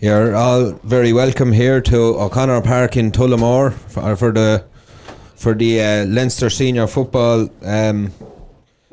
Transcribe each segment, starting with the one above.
You're all very welcome here to O'Connor Park in Tullamore for, for the for the uh, Leinster Senior Football um,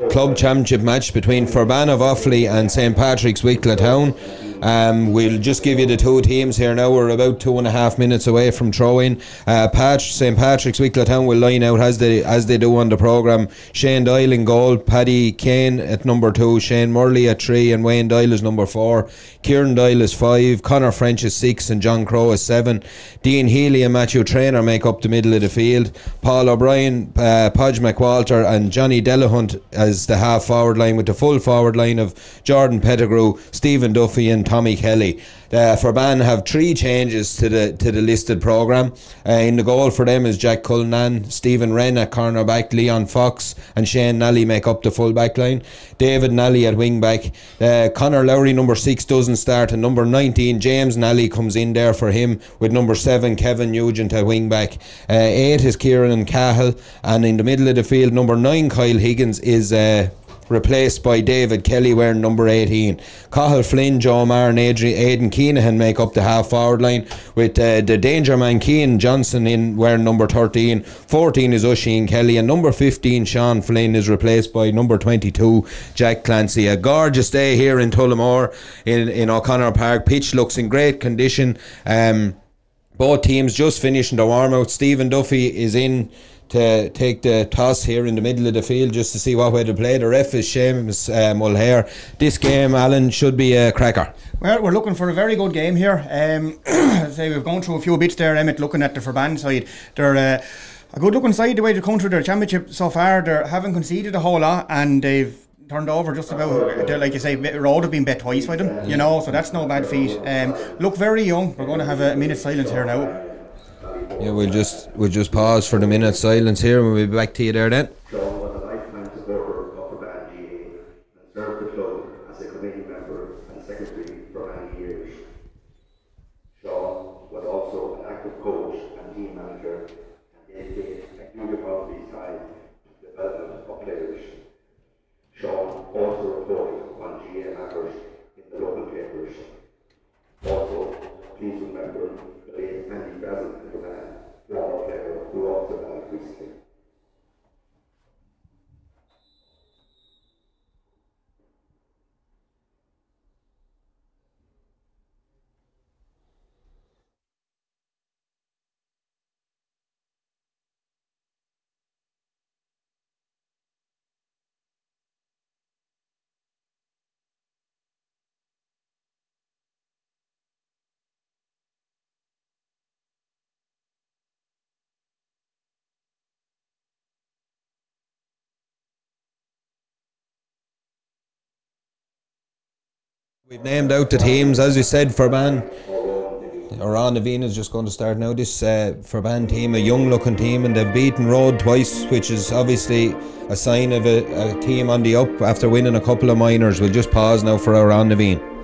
Club Championship match between Ferbane of Offaly and St Patrick's Wicklow Town. Um, we'll just give you the two teams here now. We're about two and a half minutes away from throwing. Uh, Pat, St Patrick's Wicklow Town will line out as they as they do on the programme. Shane Doyle in goal, Paddy Kane at number two, Shane Murley at three, and Wayne Doyle is number four. Kieran Doyle is five, Connor French is six, and John Crow is seven. Dean Healy and Matthew Trainer make up the middle of the field. Paul O'Brien, uh, Podge McWalter, and Johnny Delahunt as the half forward line with the full forward line of Jordan Pettigrew, Stephen Duffy, and Tommy Kelly. Uh, Ferbane have three changes to the to the listed programme. Uh, in the goal for them is Jack Cullinan, Stephen Wren at cornerback, Leon Fox and Shane Nally make up the full back line. David Nally at wing back. Uh, Connor Lowry, number six, doesn't start, and number 19, James Nally, comes in there for him with number seven, Kevin Nugent at wing back. Uh, eight is Kieran and Cahill, and in the middle of the field, number nine, Kyle Higgins, is. Uh, replaced by David Kelly wearing number 18. Cathal Flynn, Joe Marr and Aidan Keenahan make up the half forward line with uh, the danger man Keane Johnson in wearing number 13. 14 is Oisin Kelly and number 15 Sean Flynn is replaced by number 22 Jack Clancy. A gorgeous day here in Tullamore in, in O'Connor Park. Pitch looks in great condition. Um, both teams just finishing the warm out. Stephen Duffy is in to take the toss here in the middle of the field just to see what way to play. The ref is Seamus uh, Mulhare. This game, Alan, should be a cracker. Well, we're looking for a very good game here. Um, say we've gone through a few bits there, Emmett, looking at the Ferbane side. They're uh, a good looking side the way they've come through their championship so far. They haven't conceded a whole lot and they've turned over just about, like you say, Rhode have been bet twice by them, you know, so that's no bad feat. Um, look very young. We're going to have a minute silence here now. Yeah, we'll just we'll just pause for the minute. Silence here and we'll be back to you there then. Former player who also died recently. We've named out the teams, as you said, Ferbane. Oran Naveen is just going to start now. This uh, Ferbane team, a young looking team, and they've beaten Rhode twice, which is obviously a sign of a, a team on the up after winning a couple of minors. We'll just pause now for Amhrán na bhFiann.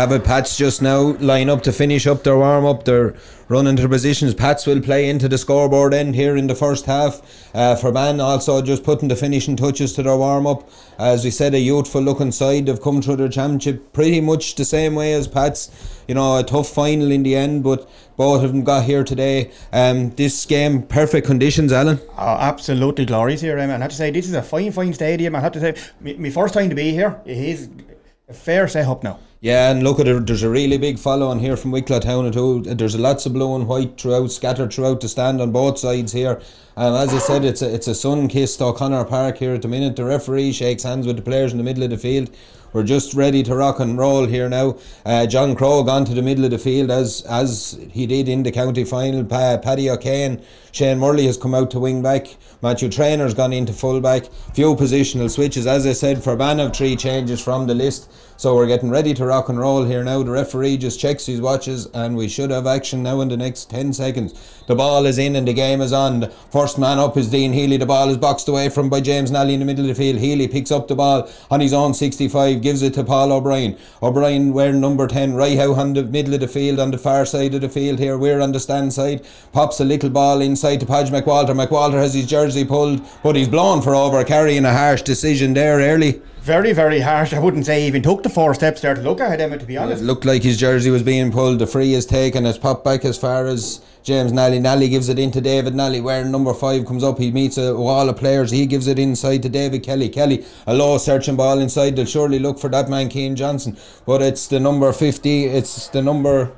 Have it. Pats just now line up to finish up their warm up. They're running to positions. Pats will play into the scoreboard end here in the first half. Uh, Ferbane also just putting the finishing touches to their warm up. As we said, a youthful looking side. They've come through their championship pretty much the same way as Pats. You know, a tough final in the end, but both of them got here today. Um, this game, perfect conditions, Alan. Oh, absolutely glorious here, Emma. I have to say, this is a fine, fine stadium. I have to say, my, my first time to be here. It is a fair setup now. Yeah, and look at it. There's a really big follow on here from Wicklow Town. There's lots of blue and white throughout, scattered throughout the stand on both sides here. Um, as I said, it's a, it's a sun kissed O'Connor Park here at the minute. The referee shakes hands with the players in the middle of the field. We're just ready to rock and roll here now. Uh, John Crow gone to the middle of the field as as he did in the county final. Pa- Paddy O'Kane, Shane Murley has come out to wing back. Matthew Trainor's gone into full back. Few positional switches. As I said, for of three changes from the list. So we're getting ready to rock and roll here now. The referee just checks his watches and we should have action now in the next 10 seconds. The ball is in and the game is on. The first man up is Dean Healy. The ball is boxed away from by James Nally in the middle of the field. Healy picks up the ball on his own 65, gives it to Paul O'Brien. O'Brien wearing number 10 right out on the middle of the field on the far side of the field here. We're on the stand side. Pops a little ball inside to Podge McWalter. McWalter has his jersey pulled, but he's blown for over carrying a harsh decision there early. Very, very harsh. I wouldn't say he even took the four steps there to look at him, to be honest. It looked like his jersey was being pulled. The free is taken. It's popped back as far as James Nally. Nally gives it into David Nally, wearing number five comes up. He meets a wall of players. He gives it inside to David Kelly. Kelly, a low searching ball inside. They'll surely look for that man, Keane Johnson. But it's the number 50. It's the number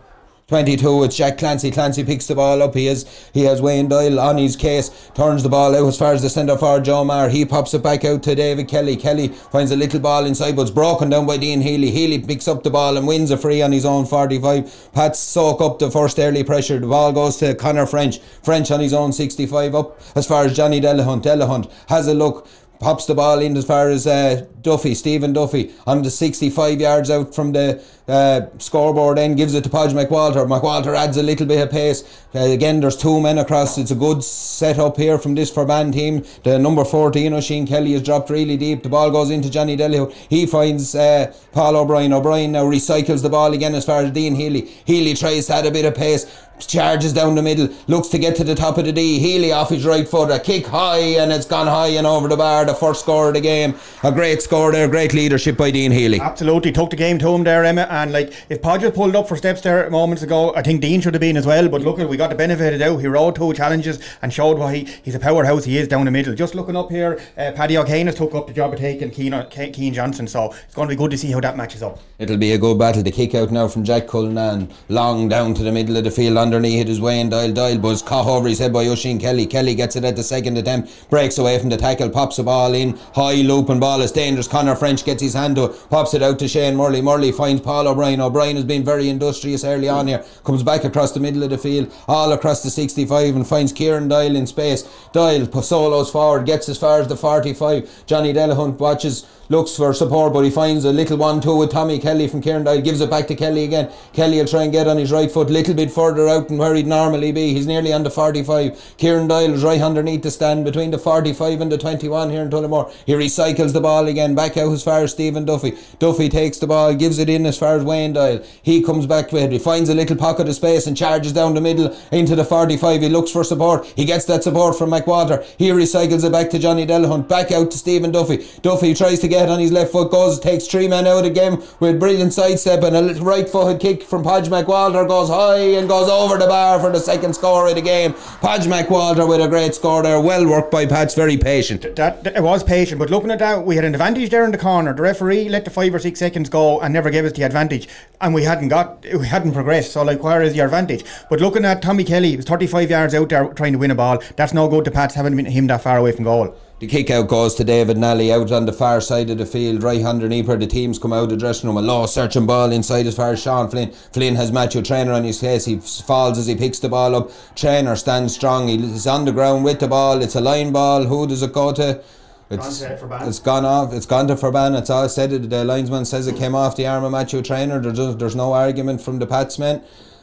22 it's Jack Clancy. Clancy picks the ball up. He has he has Wayne Doyle on his case turns the ball out as far as the centre for Joe Maher. He pops it back out to David Kelly. Kelly finds a little ball inside but it's broken down by Dean Healy. Healy picks up the ball and wins a free on his own 45 Pats soak up the first early pressure. The ball goes to Connor French. French on his own 65 up as far as Johnny Delahunt. Delahunt has a look pops the ball in as far as uh, Duffy, Stephen Duffy, on the 65 yards out from the uh, scoreboard, then gives it to Podge McWalter. McWalter adds a little bit of pace. Uh, again, there's two men across. It's a good setup here from this Ferbane team. The number 14, Oisin Kelly, has dropped really deep. The ball goes into Johnny Delio. He finds uh, Paul O'Brien. O'Brien now recycles the ball again as far as Dean Healy. Healy tries to add a bit of pace charges down the middle, looks to get to the top of the D. Healy off his right foot, a kick high, and it's gone high and over the bar. The first score of the game. A great score there, great leadership by Dean Healy. Absolutely, took the game to him there, Emma. And like, if Podger pulled up for steps there moments ago, I think Dean should have been as well. But look, we got the benefit of it out. He rode two challenges and showed why he, he's a powerhouse he is down the middle. Just looking up here, uh, Paddy O'Kane has took up the job of taking Keane, Keane Johnson. So it's going to be good to see how that matches up. It'll be a good battle. The kick out now from Jack Cullinan, long down to the middle of the field. Underneath it is Wayne Doyle. Doyle buzz caught over his head by Oisin Kelly. Kelly gets it at the second attempt, breaks away from the tackle, pops the ball in. High looping ball is dangerous. Connor French gets his hand to pops it out to Shane Murley. Murley finds Paul O'Brien. O'Brien has been very industrious early on here. Comes back across the middle of the field, all across the 65, and finds Kieran Doyle in space. Doyle solos forward, gets as far as the 45. Johnny Delahunt watches looks for support, but he finds a little one-two with Tommy Kelly from Kieran Doyle, gives it back to Kelly again. Kelly will try and get on his right foot, a little bit further out than where he'd normally be. He's nearly on the 45. Kieran Doyle is right underneath the stand between the 45 and the 21 here in Tullamore. He recycles the ball again, back out as far as Stephen Duffy. Duffy takes the ball, gives it in as far as Wayne Doyle. He comes back with it, he finds a little pocket of space and charges down the middle into the 45. He looks for support. He gets that support from McWalter. He recycles it back to Johnny Delahunt, back out to Stephen Duffy. Duffy tries to get on his left foot, goes, takes three men out the game with brilliant sidestep and a right footed kick from Podge McWalter goes high and goes over the bar for the second score of the game. Podge McWalter with a great score there, well worked by Pat's very patient. That, that, it was patient, but looking at that, we had an advantage there in the corner. The referee let the five or six seconds go and never gave us the advantage, and we hadn't got, we hadn't progressed. So like, where is your advantage? But looking at Tommy Kelly, he was 35 yards out there trying to win a ball. That's no good to Pats having him that far away from goal. The kick out goes to David Nally out on the far side of the field, right underneath where the teams come out of the dressing room. A low searching ball inside as far as Sean Flynn. Flynn has Matthew Trainer on his face. He falls as he picks the ball up. Trainer stands strong. He's on the ground with the ball. It's a line ball. Who does it go to? It's, it's gone off. It's gone to Ferbane. It's all said. The linesman says it came off the arm of Matthew Trainer. There's, there's no argument from the Patsmen.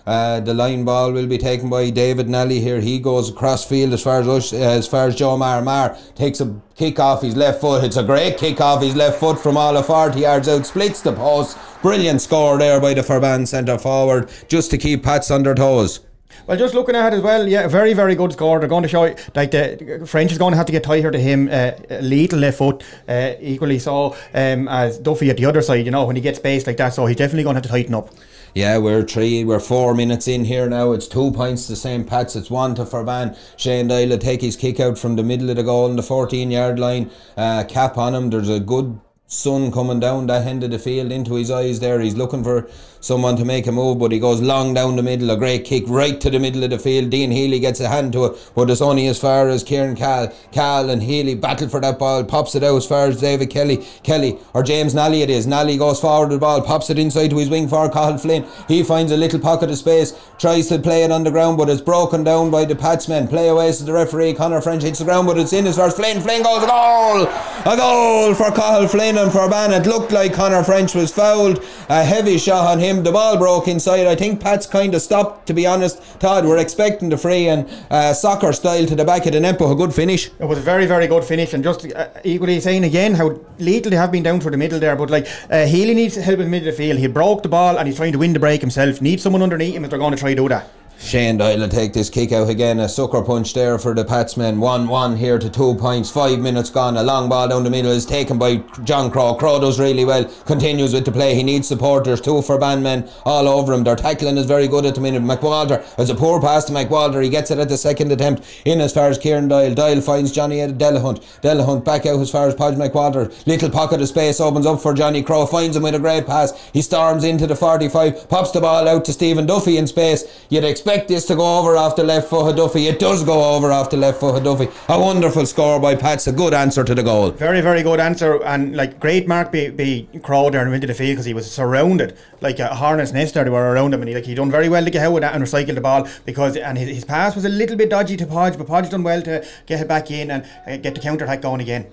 Uh, the line ball will be taken by David Nally here. He goes across field as far as us, uh, as far as Joe Mar. Mar takes a kick off his left foot. It's a great kick off his left foot from all of 40 yards out. Splits the post. Brilliant score there by the Ferbane centre forward just to keep Pats their toes. Well, just looking at it as well, yeah, very, very good score. They're going to show like the French is going to have to get tighter to him, uh, little left foot, uh, equally so um, as Duffy at the other side. You know, when he gets space like that, so he's definitely going to have to tighten up. Yeah, we're three, we're four minutes in here now. It's two points to St. Pat's. It's one to Ferbane. Shane will take his kick out from the middle of the goal on the 14 yard line. Uh, cap on him. There's a good sun coming down that end of the field into his eyes there. He's looking for someone to make a move, but he goes long down the middle. A great kick right to the middle of the field. Dean Healy gets a hand to it, but it's only as far as Kieran Cal. Cal and Healy battle for that ball, pops it out as far as David Kelly. Kelly or James Nally it is. Nally goes forward with the ball, pops it inside to his wing for Cathal Flynn. He finds a little pocket of space, tries to play it on the ground, but it's broken down by the Patsmen. Play away to the referee. Connor French hits the ground, but it's in as far as Flynn. Flynn goes a goal! A goal for Cathal Flynn and Ferbane. It looked like Connor French was fouled. A heavy shot on him. The ball broke inside. I think Pat's kind of stopped, to be honest. Todd, we're expecting the free and uh, soccer style to the back of the net, a good finish. It was a very, very good finish, and just uh, equally saying again how little they have been down through the middle there. But like uh, Healy needs help in the middle of the field. He broke the ball and he's trying to win the break himself. Needs someone underneath him if they're going to try to do that. Shane Doyle will take this kick out again. A sucker punch there for the Patsmen. 1 1 here to two points. Five minutes gone. A long ball down the middle is taken by John Crow. Crow does really well. Continues with the play. He needs supporters. Two Ferbane men all over him. Their tackling is very good at the minute. McWalter has a poor pass to McWalter. He gets it at the second attempt. In as far as Kieran Doyle. Doyle finds Johnny at Delahunt. Delahunt back out as far as Podge McWalter. Little pocket of space opens up for Johnny Crow. Finds him with a great pass. He storms into the 45. Pops the ball out to Stephen Duffy in space. You'd expect this to go over the left of Duffy. It does go over off the left of Duffy. A wonderful score by Pats. A good answer to the goal. Very, very good answer, and like great mark be, Crow there in the middle the field because he was surrounded like a harness nest there. They were around him, and he like he done very well to get out with that and recycle the ball because and his, his pass was a little bit dodgy to Podge, but Podge done well to get it back in and uh, get the counter attack going again.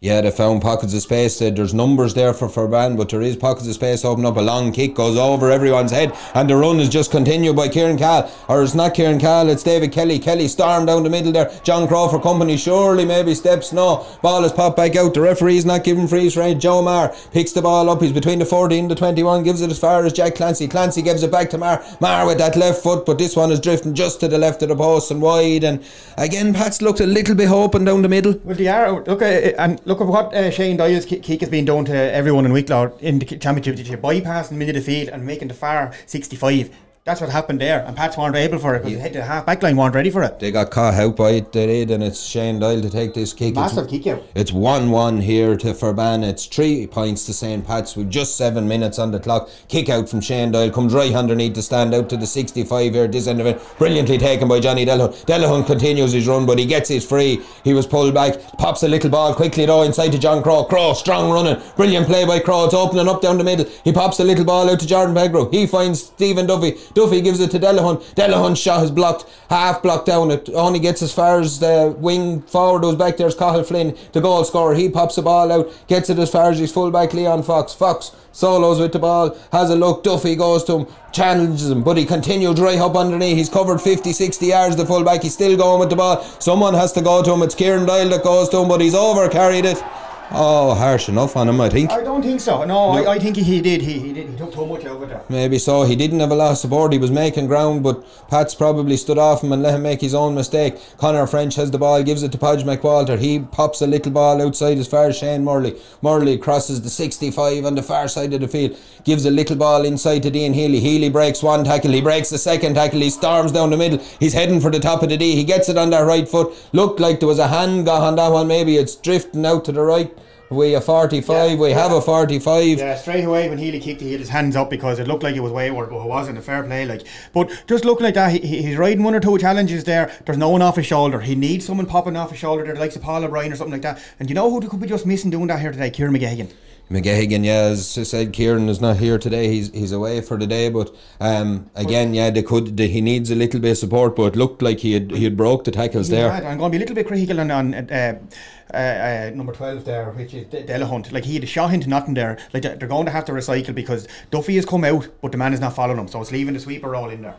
Yeah, they found pockets of space. There's numbers there for Ferbane, but there is pockets of space open up. A long kick goes over everyone's head, and the run is just continued by Kieran Cal. Or it's not Kieran Cal, it's David Kelly. Kelly storm down the middle there. John Crawford company surely maybe steps. No, ball is popped back out. The referee's not giving freeze range. Joe Marr picks the ball up. He's between the 14 and the 21, gives it as far as Jack Clancy. Clancy gives it back to Marr. Marr with that left foot, but this one is drifting just to the left of the post and wide. And again, Pat's looked a little bit open down the middle. Well, they are. Look, uh, and look at what uh, Shane Doyle's kick has been done to everyone in Wicklow in the championship. Bypassing the middle of the field and making the far 65. That's what happened there, and Pats weren't able for it because yeah. the half back line weren't ready for it. They got caught out by it, they did, and it's Shane Doyle to take this kick. Massive it's, kick out. It's 1 1 here to Ferbane. It's three points to St. Pat's with just seven minutes on the clock. Kick out from Shane Doyle, comes right underneath to stand out to the 65 here, this end of it. Brilliantly taken by Johnny Delahunt. Delahunt continues his run, but he gets his free. He was pulled back, pops a little ball quickly though inside to John Crow. Crow, strong running. Brilliant play by Crow. It's opening up down the middle. He pops a little ball out to Jordan Pettigrew. He finds Stephen Duffy. Duffy gives it to. Delahunt. Delahunt's shot is blocked, half blocked down. It only gets as far as the wing forward goes back there's Cathal Flynn, the goal scorer. He pops the ball out, gets it as far as his fullback Leon Fox. Fox solos with the ball, has a look. Duffy goes to him, challenges him, but he continues right up underneath. He's covered 50, 60 yards. The fullback, he's still going with the ball. Someone has to go to him. It's Kieran Doyle that goes to him, but he's over carried it. Oh, harsh enough on him, I think. I don't think so. No, no. I, I, think he, did. He, he did. He took too much over there. Maybe so. He didn't have a lot of support. He was making ground, but Pat's probably stood off him and let him make his own mistake. Connor French has the ball, gives it to Podge McWalter. He pops a little ball outside as far as Shane Murley. Murley crosses the 65 on the far side of the field, gives a little ball inside to Dean Healy. Healy breaks one tackle. He breaks the second tackle. He storms down the middle. He's heading for the top of the D. He gets it on that right foot. Looked like there was a hand got on that one. Maybe it's drifting out to the right. We a 45, yeah, we yeah. have a 45. Yeah, straight away when Healy kicked, he had his hands up because it looked like it was wayward, but it wasn't a fair play. Like, But just look like that, he, he's riding one or two challenges there. There's no one off his shoulder. He needs someone popping off his shoulder there, like Paul O'Brien or something like that. And you know who could be just missing doing that here today? Kieran McGeoghegan. McGeoghegan, yeah, as I said, Kieran is not here today. He's he's away for the day, but um, again, yeah, they could. They, he needs a little bit of support, but it looked like he had he had broke the tackles there. I'm going to be a little bit critical on, on uh, uh, uh, number 12 there, which is De- Delahunt. Like he had a shot into nothing there. Like they're going to have to recycle because Duffy has come out, but the man is not following him, so it's leaving the sweeper all in there.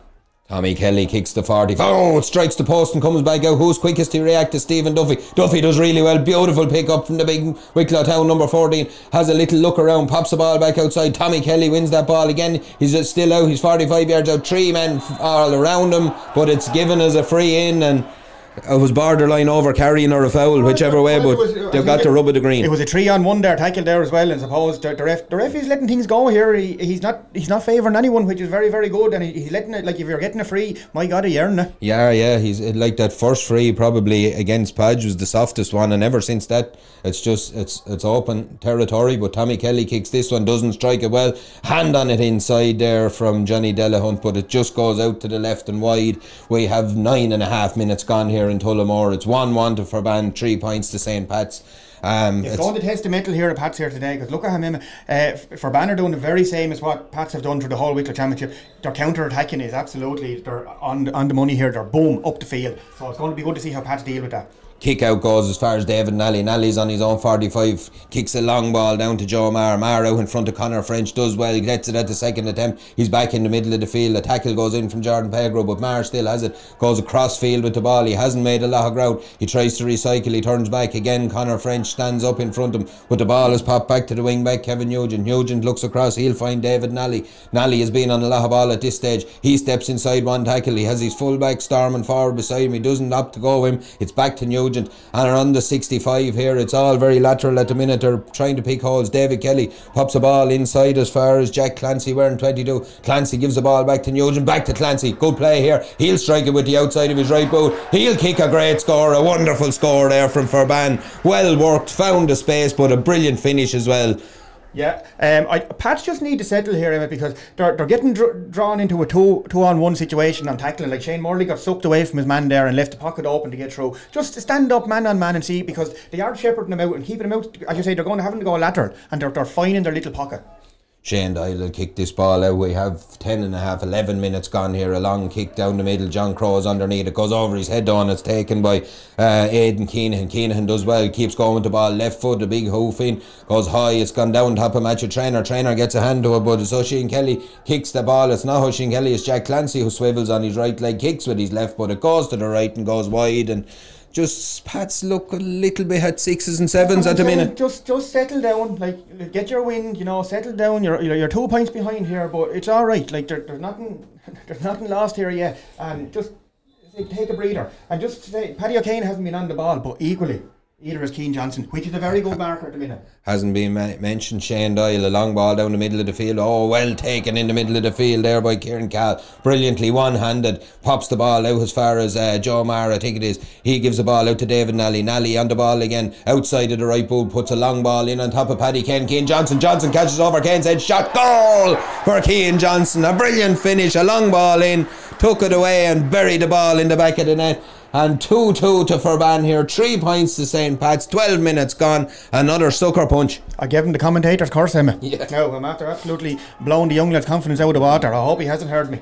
Tommy Kelly kicks the 40. Oh, strikes the post and comes back out. Who's quickest to react to Stephen Duffy? Duffy does really well. Beautiful pick up from the big Wicklow Town number 14. Has a little look around, pops the ball back outside. Tommy Kelly wins that ball again. He's still out. He's 45 yards out. Three men all around him, but it's given as a free in and it was borderline over carrying or a foul, whichever way, but they've got to it- rub of the green. It was a three on one there tackle there as well, and suppose the, the ref the ref is letting things go here. He, he's not he's not favouring anyone, which is very very good, and he, he's letting it like if you're getting a free, my God, you earn it. Yeah, yeah, he's uh, like that first free probably against Padge was the softest one, and ever since that, it's just it's it's open territory. But Tommy Kelly kicks this one, doesn't strike it well, hand on it inside there from Johnny Delahunt, but it just goes out to the left and wide. We have nine and a half minutes gone here in Tullamore. It's one one to Ferbane, three points to St Pat's. Um, It's it's- going to the metal here at Pats here today because look at him. Uh, Banner doing the very same as what Pats have done through the whole Wicklow Championship. Their counter attacking is absolutely they're on the, on the money here. They're boom up the field. So it's going to be good to see how Pats deal with that. Kick out goes as far as David Nally. Nally's on his own 45, kicks a long ball down to Joe. Marr out in front of Connor French, does well, gets it at the second attempt. He's back in the middle of the field. A tackle goes in from Jordan Pettigrew, but Marr still has it. Goes across field with the ball. He hasn't made a lot of ground. He tries to recycle. He turns back again. Connor French stands up in front of him, but the ball is popped back to the wing back, Kevin Nugent. Nugent looks across. He'll find David Nally. Nally has been on a lot of ball at this stage. He steps inside one tackle. He has his full back storming forward beside him. He doesn't opt to go him. It's back to Nugent. And around the 65 here, it's all very lateral at the minute. They're trying to pick holes. David Kelly pops a ball inside as far as Jack Clancy wearing 22. Clancy gives the ball back to Nugent. Back to Clancy. Good play here. He'll strike it with the outside of his right boot. He'll kick a great score. A wonderful score there from Ferbane. Well worked. Found the space, but a brilliant finish as well. Yeah, um, I, Pats just need to settle here, Emmett, because they're, they're getting dr- drawn into a two two on one situation on tackling. Like Shane Murley got sucked away from his man there and left the pocket open to get through. Just stand up man on man and see, because they are shepherding them out and keeping them out. As you say, they're going to having to go lateral and they're, they're finding their little pocket. Shane Doyle will kick this ball out. We have 10 and a half, 11 minutes gone here. A long kick down the middle. John Crow's underneath. It goes over his head on. It's taken by uh, Aidan Keenan. Keenan does well. Keeps going with the ball. Left foot, a big hoof in. Goes high. It's gone down top of Matthew Trainer. Trainer gets a hand to it, but it's Oisin Kelly kicks the ball. It's not Oisin Kelly. It's Jack Clancy who swivels on his right leg, kicks with his left, but it goes to the right and goes wide. And just Pats look a little bit at sixes and sevens at the minute. Just just settle down, like get your wind, you know, settle down. You're you're, you're two points behind here, but it's all right. Like there, there's nothing there's nothing lost here yet, and just take a breather and just say Paddy O'Kane hasn't been on the ball, but equally either is Keane Johnson, which is a very good marker at the minute. hasn't been ma- mentioned. Shane Doyle, a long ball down the middle of the field. Oh, well taken in the middle of the field there by Kieran Cal. Brilliantly one handed. Pops the ball out as far as uh, Joe Marr, I think it is. He gives the ball out to David Nally. Nally on the ball again. Outside of the right boot. Puts a long ball in on top of Paddy Ken. Keane Johnson. Johnson catches over Kane's head. Shot. Goal for Keane Johnson. A brilliant finish. A long ball in. Took it away and buried the ball in the back of the net. And 2 2 to Ferbane here. Three points to St. Pat's. 12 minutes gone. Another sucker punch. I gave him the commentator's curse, Emma. Yeah. No, I'm after absolutely blowing the young lad's confidence out of the water. I hope he hasn't heard me.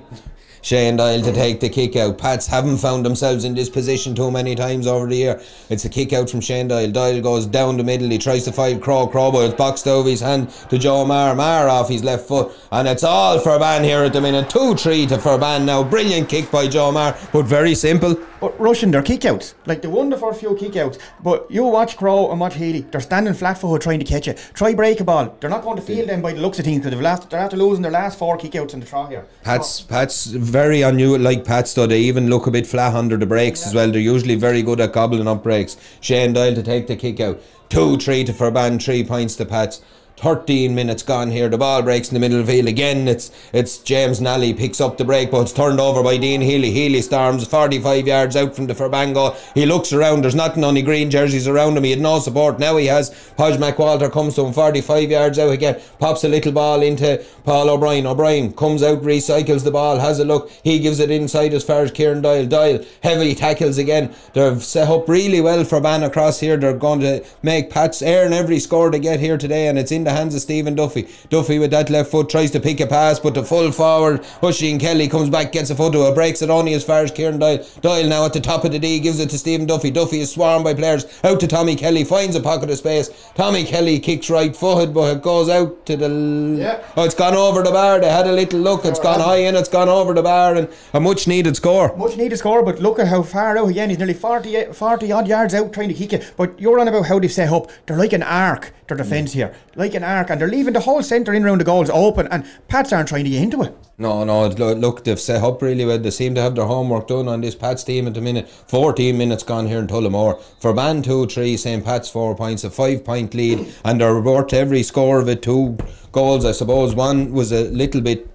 Shane Doyle to take the kick out. Pats haven't found themselves in this position too many times over the year. It's a kick out from Shane Doyle. Doyle goes down the middle. He tries to find Crow. Crow, but it's boxed over his hand to Joe Marr. Marr off his left foot. And it's all Ferbane here at the minute. 2 3 to Ferbane now. Brilliant kick by Joe Marr, but very simple. But Russian, they're kickouts. Like they won the first few kickouts. But you watch Crow and watch Healy. They're standing flat footed trying to catch it. Try break a ball. They're not going to field them by the looks of things because they've last, they're after losing their last four kickouts in the draw here. Pat's Pat's very unusual like Pat's though they even look a bit flat under the brakes as well. They're usually very good at gobbling up breaks. Shane Doyle to take the kick out. Two three to Ferbane, three points to Pat's. 13 minutes gone here. The ball breaks in the middle of the field again. It's it's James Nally picks up the break, but it's turned over by Dean Healy. Healy storms 45 yards out from the Ferbane goal. He looks around. There's nothing on the green jerseys around him. He had no support. Now he has. Podge McWalter comes to him 45 yards out again. Pops a little ball into Paul O'Brien. O'Brien comes out, recycles the ball, has a look. He gives it inside as far as Kieran Doyle. Doyle heavy tackles again. They've set up really well Ferbane across here. They're going to make Pats earn every score they get here today, and it's in the hands of Stephen Duffy. Duffy with that left foot tries to pick a pass, but the full forward, Hushy Kelly comes back, gets a foot to it, breaks it only as far as Kieran Doyle. Doyle now at the top of the D gives it to Stephen Duffy. Duffy is swarmed by players. Out to Tommy Kelly, finds a pocket of space. Tommy Kelly kicks right footed, but it goes out to the. Yeah. Oh, it's gone over the bar. They had a little look. It's gone high in. It's gone over the bar, and a much needed score. Much needed score, but look at how far out again. He's nearly 40, 40 odd yards out trying to kick it. But you're on about how they've set up. They're like an arc, their defence mm. here. Like an arc, and they're leaving the whole centre in around the goals open, and Pats aren't trying to get into it. No, no. lo- Look, they've set up really well. They seem to have their homework done on this Pats team at the minute. 14 minutes gone here in Tullamore. For Man 2 3, St. Pat's 4 points, a 5 point lead, and they're worth every score of it. Two goals, I suppose. One was a little bit.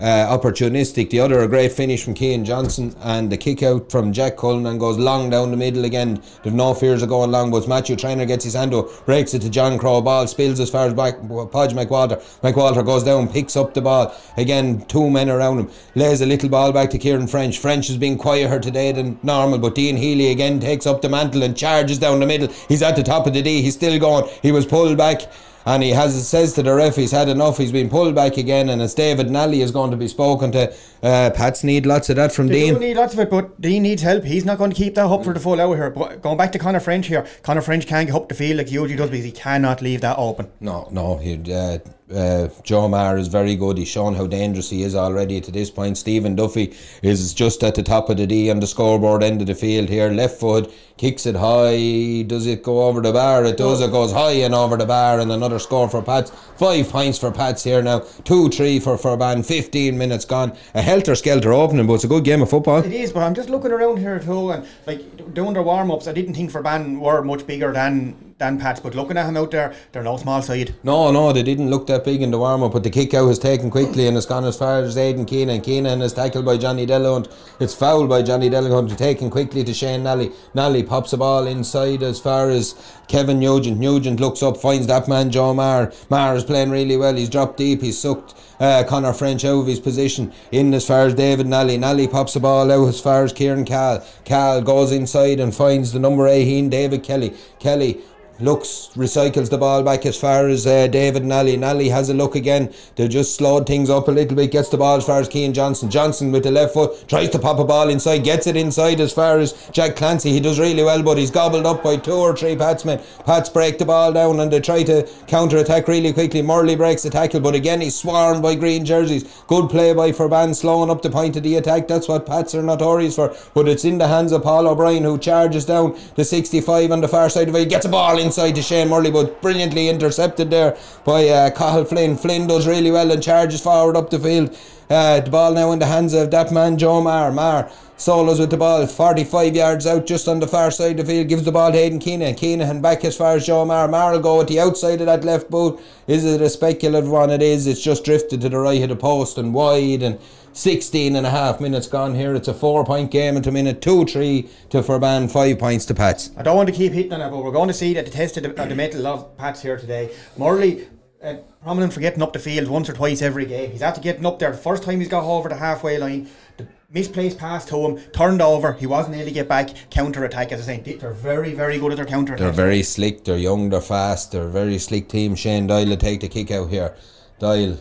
Uh, opportunistic, the other a great finish from Keane Johnson, and the kick out from Jack Cullinan goes long down the middle again. They've no fears of going long, but Matthew Trainer gets his hand up, breaks it to John Crow, ball spills as far as back. Podge McWalter. McWalter goes down, picks up the ball again. Two men around him, lays a little ball back to Kieran French. French has been quieter today than normal, but Dean Healy again takes up the mantle and charges down the middle. He's at the top of the D. He's still going. He was pulled back. And he has says to the ref he's had enough. He's been pulled back again, and as David Nally is going to be spoken to, uh, Pats need lots of that from They Dean. need lots of it, but Dean needs help. He's not going to keep that up for the full hour here. But going back to Connor French here, Connor French can't get up the field like he usually does because he cannot leave that open. No, no. He, uh, uh, Joe Maher is very good. He's shown how dangerous he is already to this point. Stephen Duffy is just at the top of the D on the scoreboard end of the field here. Left foot kicks it high. Does it go over the bar? It does. It goes high and over the bar, and another score for Pats. Five points for Pats here now. Two, three for Ferbane. Fifteen minutes gone. A helter skelter opening, but it's a good game of football. It is, but I'm just looking around here too, and like doing their warm ups, I didn't think Ferbane were much bigger than than Pats, but looking at him out there, they're no small side. No, no, they didn't look that big in the warm up, but the kick out was taken quickly and it's gone as far as Aidan Keenan. Keenan is tackled by Johnny Delahunt. It's fouled by Johnny Delahunt, taken quickly to Shane Nally. Nally pops the ball inside as far as Kevin Nugent. Nugent looks up, finds that man, Joe Marr. Marr is playing really well. He's dropped deep, he's sucked uh, Connor French out of his position in as far as David Nally. Nally pops the ball out as far as Kieran Cal. Cal goes inside and finds the number 18, David Kelly. Kelly looks, recycles the ball back as far as uh, David Nally. Nally has a look again. They just slowed things up a little bit. Gets the ball as far as Keane Johnson. Johnson with the left foot tries to pop a ball inside. Gets it inside as far as Jack Clancy. He does really well, but he's gobbled up by two or three Patsmen. Pats break the ball down and they try to counter attack really quickly. Murley breaks the tackle, but again he's swarmed by green jerseys. Good play by Ferbane, slowing up the point of the attack. That's what Pats are notorious for. But it's in the hands of Paul O'Brien who charges down the 65 on the far side of it. He gets a ball inside to Shane Murley, but brilliantly intercepted there by uh, Cathal Flynn. Flynn does really well and charges forward up the field. Uh, the ball now in the hands of that man, Joe Marr. Marr solos with the ball, 45 yards out just on the far side of the field, gives the ball to Aidan Keenan. Keenan back as far as Joe Marr. Marr will go at the outside of that left boot. Is it a speculative one? It is. It's just drifted to the right of the post and wide and 16 and a half minutes gone here. It's a four point game a minute. 2 3 to Ferbane, 5 points to Pats. I don't want to keep hitting on it, but we're going to see that the test of the, of the mettle of Pats here today. Murley, uh, prominent for getting up the field once or twice every game. He's after getting up there. The first time he's got over the halfway line, the misplaced pass to him, turned over. He wasn't able to get back. Counter attack, as I say, they're very, very good at their counter They're very slick, they're young, they're fast, they're a very slick team. Shane Doyle will take the kick out here. Doyle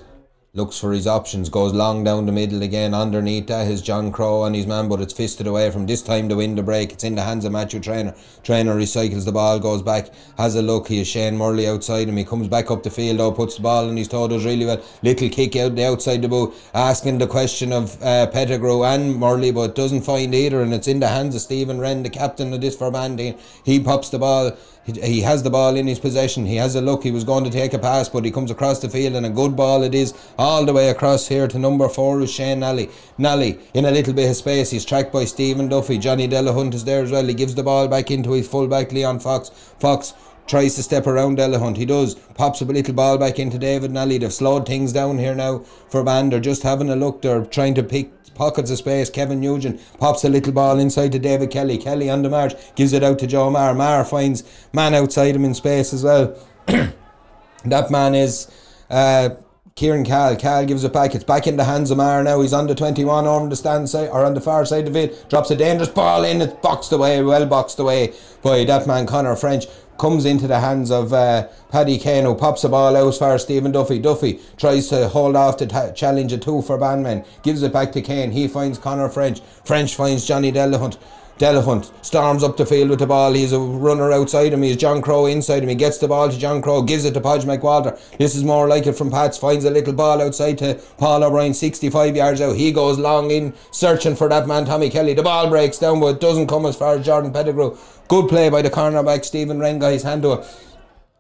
looks for his options, goes long down the middle again. Underneath that is John Crow and his man, but it's fisted away from this time to win the break. It's in the hands of Matthew Trainer. Trainer recycles the ball, goes back, has a look. He is Shane Murley outside him. He comes back up the field, though, puts the ball in his toe, does really well. Little kick out the outside the boot, asking the question of uh, Pettigrew and Murley, but doesn't find either. And it's in the hands of Stephen Wren, the captain of this Ferbane team. He pops the ball. He, has the ball in his possession. He has a look. He was going to take a pass, but he comes across the field and a good ball it is all the way across here to number four is Shane Nally. Nally in a little bit of space. He's tracked by Stephen Duffy. Johnny Delahunt is there as well. He gives the ball back into his fullback Leon Fox. Fox tries to step around Delahunt. He does. Pops a little ball back into David Nally. They've slowed things down here now Ferbane. They're just having a look. They're trying to pick pockets of space. Kevin Nugent pops a little ball inside to David Kelly. Kelly on the march gives it out to Joe Marr. Marr finds man outside him in space as well. that man is uh, Kieran Cal. Cal gives it back. It's back in the hands of Marr now. He's on the 21 over on the stand side or on the far side of it. Drops a dangerous ball in. It's boxed away, well boxed away by that man Connor French. Comes into the hands of uh, Paddy Kane, who pops the ball out as Stephen Duffy. Duffy tries to hold off ta- challenge a two Ferbane man, Gives it back to Kane. He finds Connor French. French finds Johnny Delahunt. Delahunt storms up the field with the ball. He's a runner outside him. He's John Crow inside him. He gets the ball to John Crow, gives it to Podge McWalter. This is more like it from Pats. Finds a little ball outside to Paul O'Brien, 65 yards out. He goes long in, searching for that man, Tommy Kelly. The ball breaks down, but it doesn't come as far as Jordan Pettigrew. Good play by the cornerback, Stephen Wren, got his hand to it.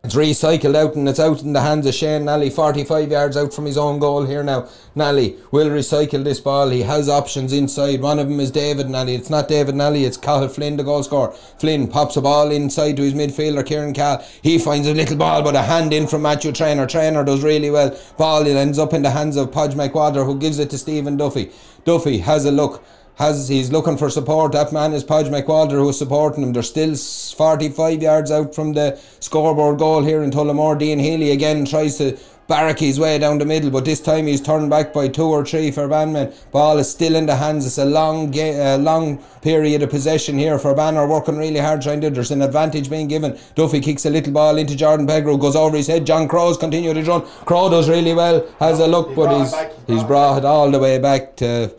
It's recycled out and it's out in the hands of Shane Nally, 45 yards out from his own goal here now. Nally will recycle this ball. He has options inside. One of them is David Nally. It's not David Nally, it's Cathal Flynn, the goal scorer. Flynn pops a ball inside to his midfielder, Kieran Cal. He finds a little ball, but a hand in from Matthew Trainer. Trainer does really well. Ball ends up in the hands of Podge McWalter, who gives it to Stephen Duffy. Duffy has a look has he's looking for support. That man is Podge McWalter who's supporting him. They're still 45 yards out from the scoreboard goal here in Tullamore. Dean Healy again tries to barrack his way down the middle, but this time he's turned back by two or three Ferbane men. Ball is still in the hands. It's a long, ga- uh, long period of possession here for Banner, working really hard trying to. There's an advantage being given. Duffy kicks a little ball into Jordan Pettigrew, goes over his head. John Crow's continued to run. Crow does really well, has a look, but he's he's brought it all the way back to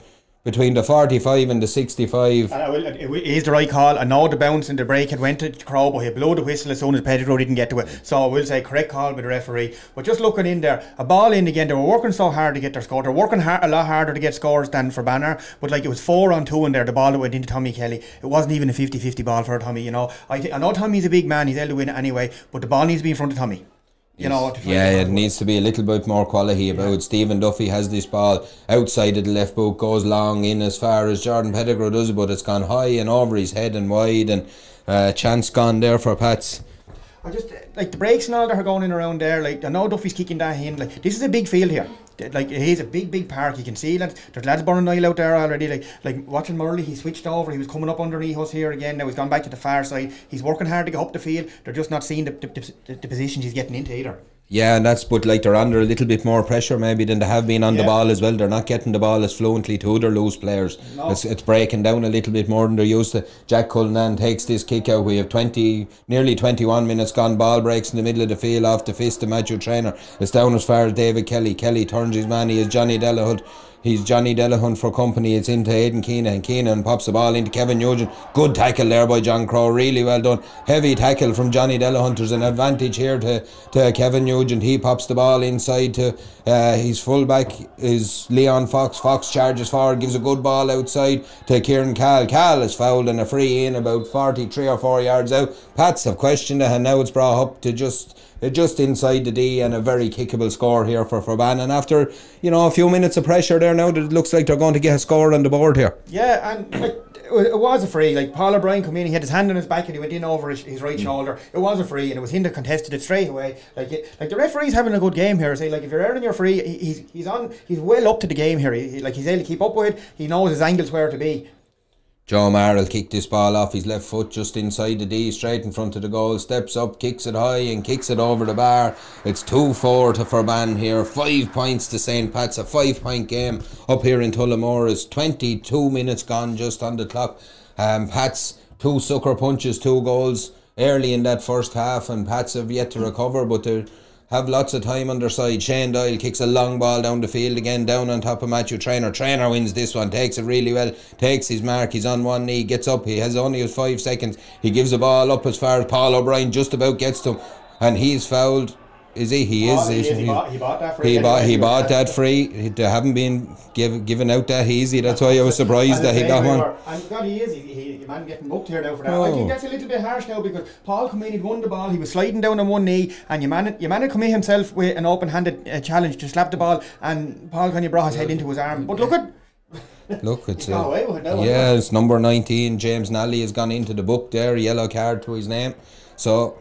between the 45 and the 65. And I will, it, is the right call. I know the bounce and the break had went to Crow, but he blew the whistle as soon as Pettigrew didn't get to it. So I will say correct call by the referee. But just looking in there, a ball in again. They were working so hard to get their score. They're working hard, a lot harder to get scores than for Banner. But like it was four on two in there. The ball that went into Tommy Kelly. It wasn't even a 50-50 ball for Tommy. You know, I th- I know Tommy's a big man. He's able to win anyway. But the ball needs to be in front of Tommy. You know, to Yeah, it needs to be a little bit more quality about it. Stephen Duffy has this ball outside of the left boot, goes long in as far as Jordan Pettigrew does it, but it's gone high and over his head and wide, and uh, chance gone there for Pats. I just like the breaks and all that are going in around there. Like I know Duffy's kicking that in. Like this is a big field here. Like he's a big, big park. You can see that There's lads burning oil out there already. Like like watching Murley, he switched over. He was coming up underneath us here again. Now he's gone back to the far side. He's working hard to get up the field. They're just not seeing the the, the, the positions he's getting into either. Yeah, and that's but like they're under a little bit more pressure maybe than they have been on the ball as well. They're not getting the ball as fluently to other loose players. No. It's, it's breaking down a little bit more than they're used to. Jack Cullinan takes this kick out. We have 20, nearly 21 minutes gone. Ball breaks in the middle of the field off the fist of Matthew Trainer. It's down as far as David Kelly. Kelly turns his man. He is Johnny Delahunt. He's Johnny Delahunt for company. It's into Aidan Keenan. Keenan pops the ball into Kevin Nugent. Good tackle there by John Crow. Really well done. Heavy tackle from Johnny Delahunt. There's an advantage here to, to Kevin Nugent. He pops the ball inside to uh, his fullback is Leon Fox. Fox charges forward, gives a good ball outside to Kieran Cal. Cal is fouled and a free in about 43 or 4 yards out. Pats have questioned it and now it's brought up to just just inside the D and a very kickable score here for Ferbane. And after, you know, a few minutes of pressure there now, that it looks like they're going to get a score on the board here. Yeah, and like, it was a free. Like Paul O'Brien come in, he had his hand on his back and he went in over his, his right mm. shoulder. It was a free, and it was him that contested it straight away. Like it, like the referee's having a good game here. Say like if you're earning your free, he, he's he's on he's well up to the game here. He, he- like he's able to keep up with it. He knows his angles where to be. Joe Marrell kicked this ball off his left foot just inside the D, straight in front of the goal. Steps up, kicks it high, and kicks it over the bar. It's 2 4 to Ferbane here. Five points to St. Pat's. A five point game up here in Tullamore. Is 22 minutes gone just on the clock. Um, Pat's two sucker punches, two goals early in that first half, and Pats have yet to recover, but they're have lots of time on their side. Shane Doyle kicks a long ball down the field again, down on top of Matthew Trainer. Trainer wins this one, takes it really well, takes his mark. He's on one knee, gets up. He has only five seconds. He gives the ball up as far as Paul O'Brien just about gets to him, and he's fouled. Is he? He is. Oh, he is. He bought- he bought that free He bought. He bought that free. He- They haven't been give, given out that easy. That's why I was surprised that he got one. And God, he is. He, he, he man getting booked here now for that. I Oh. think that's a little bit harsh now because Paul come in, he'd won the ball, he was sliding down on one knee, and your man, your man had come in himself with an open-handed uh, challenge to slap the ball, and Paul kind of brought his head into his arm. But look at. Look, it's uh, it yeah, it's number nineteen. James Nally has gone into the book there, yellow card to his name. So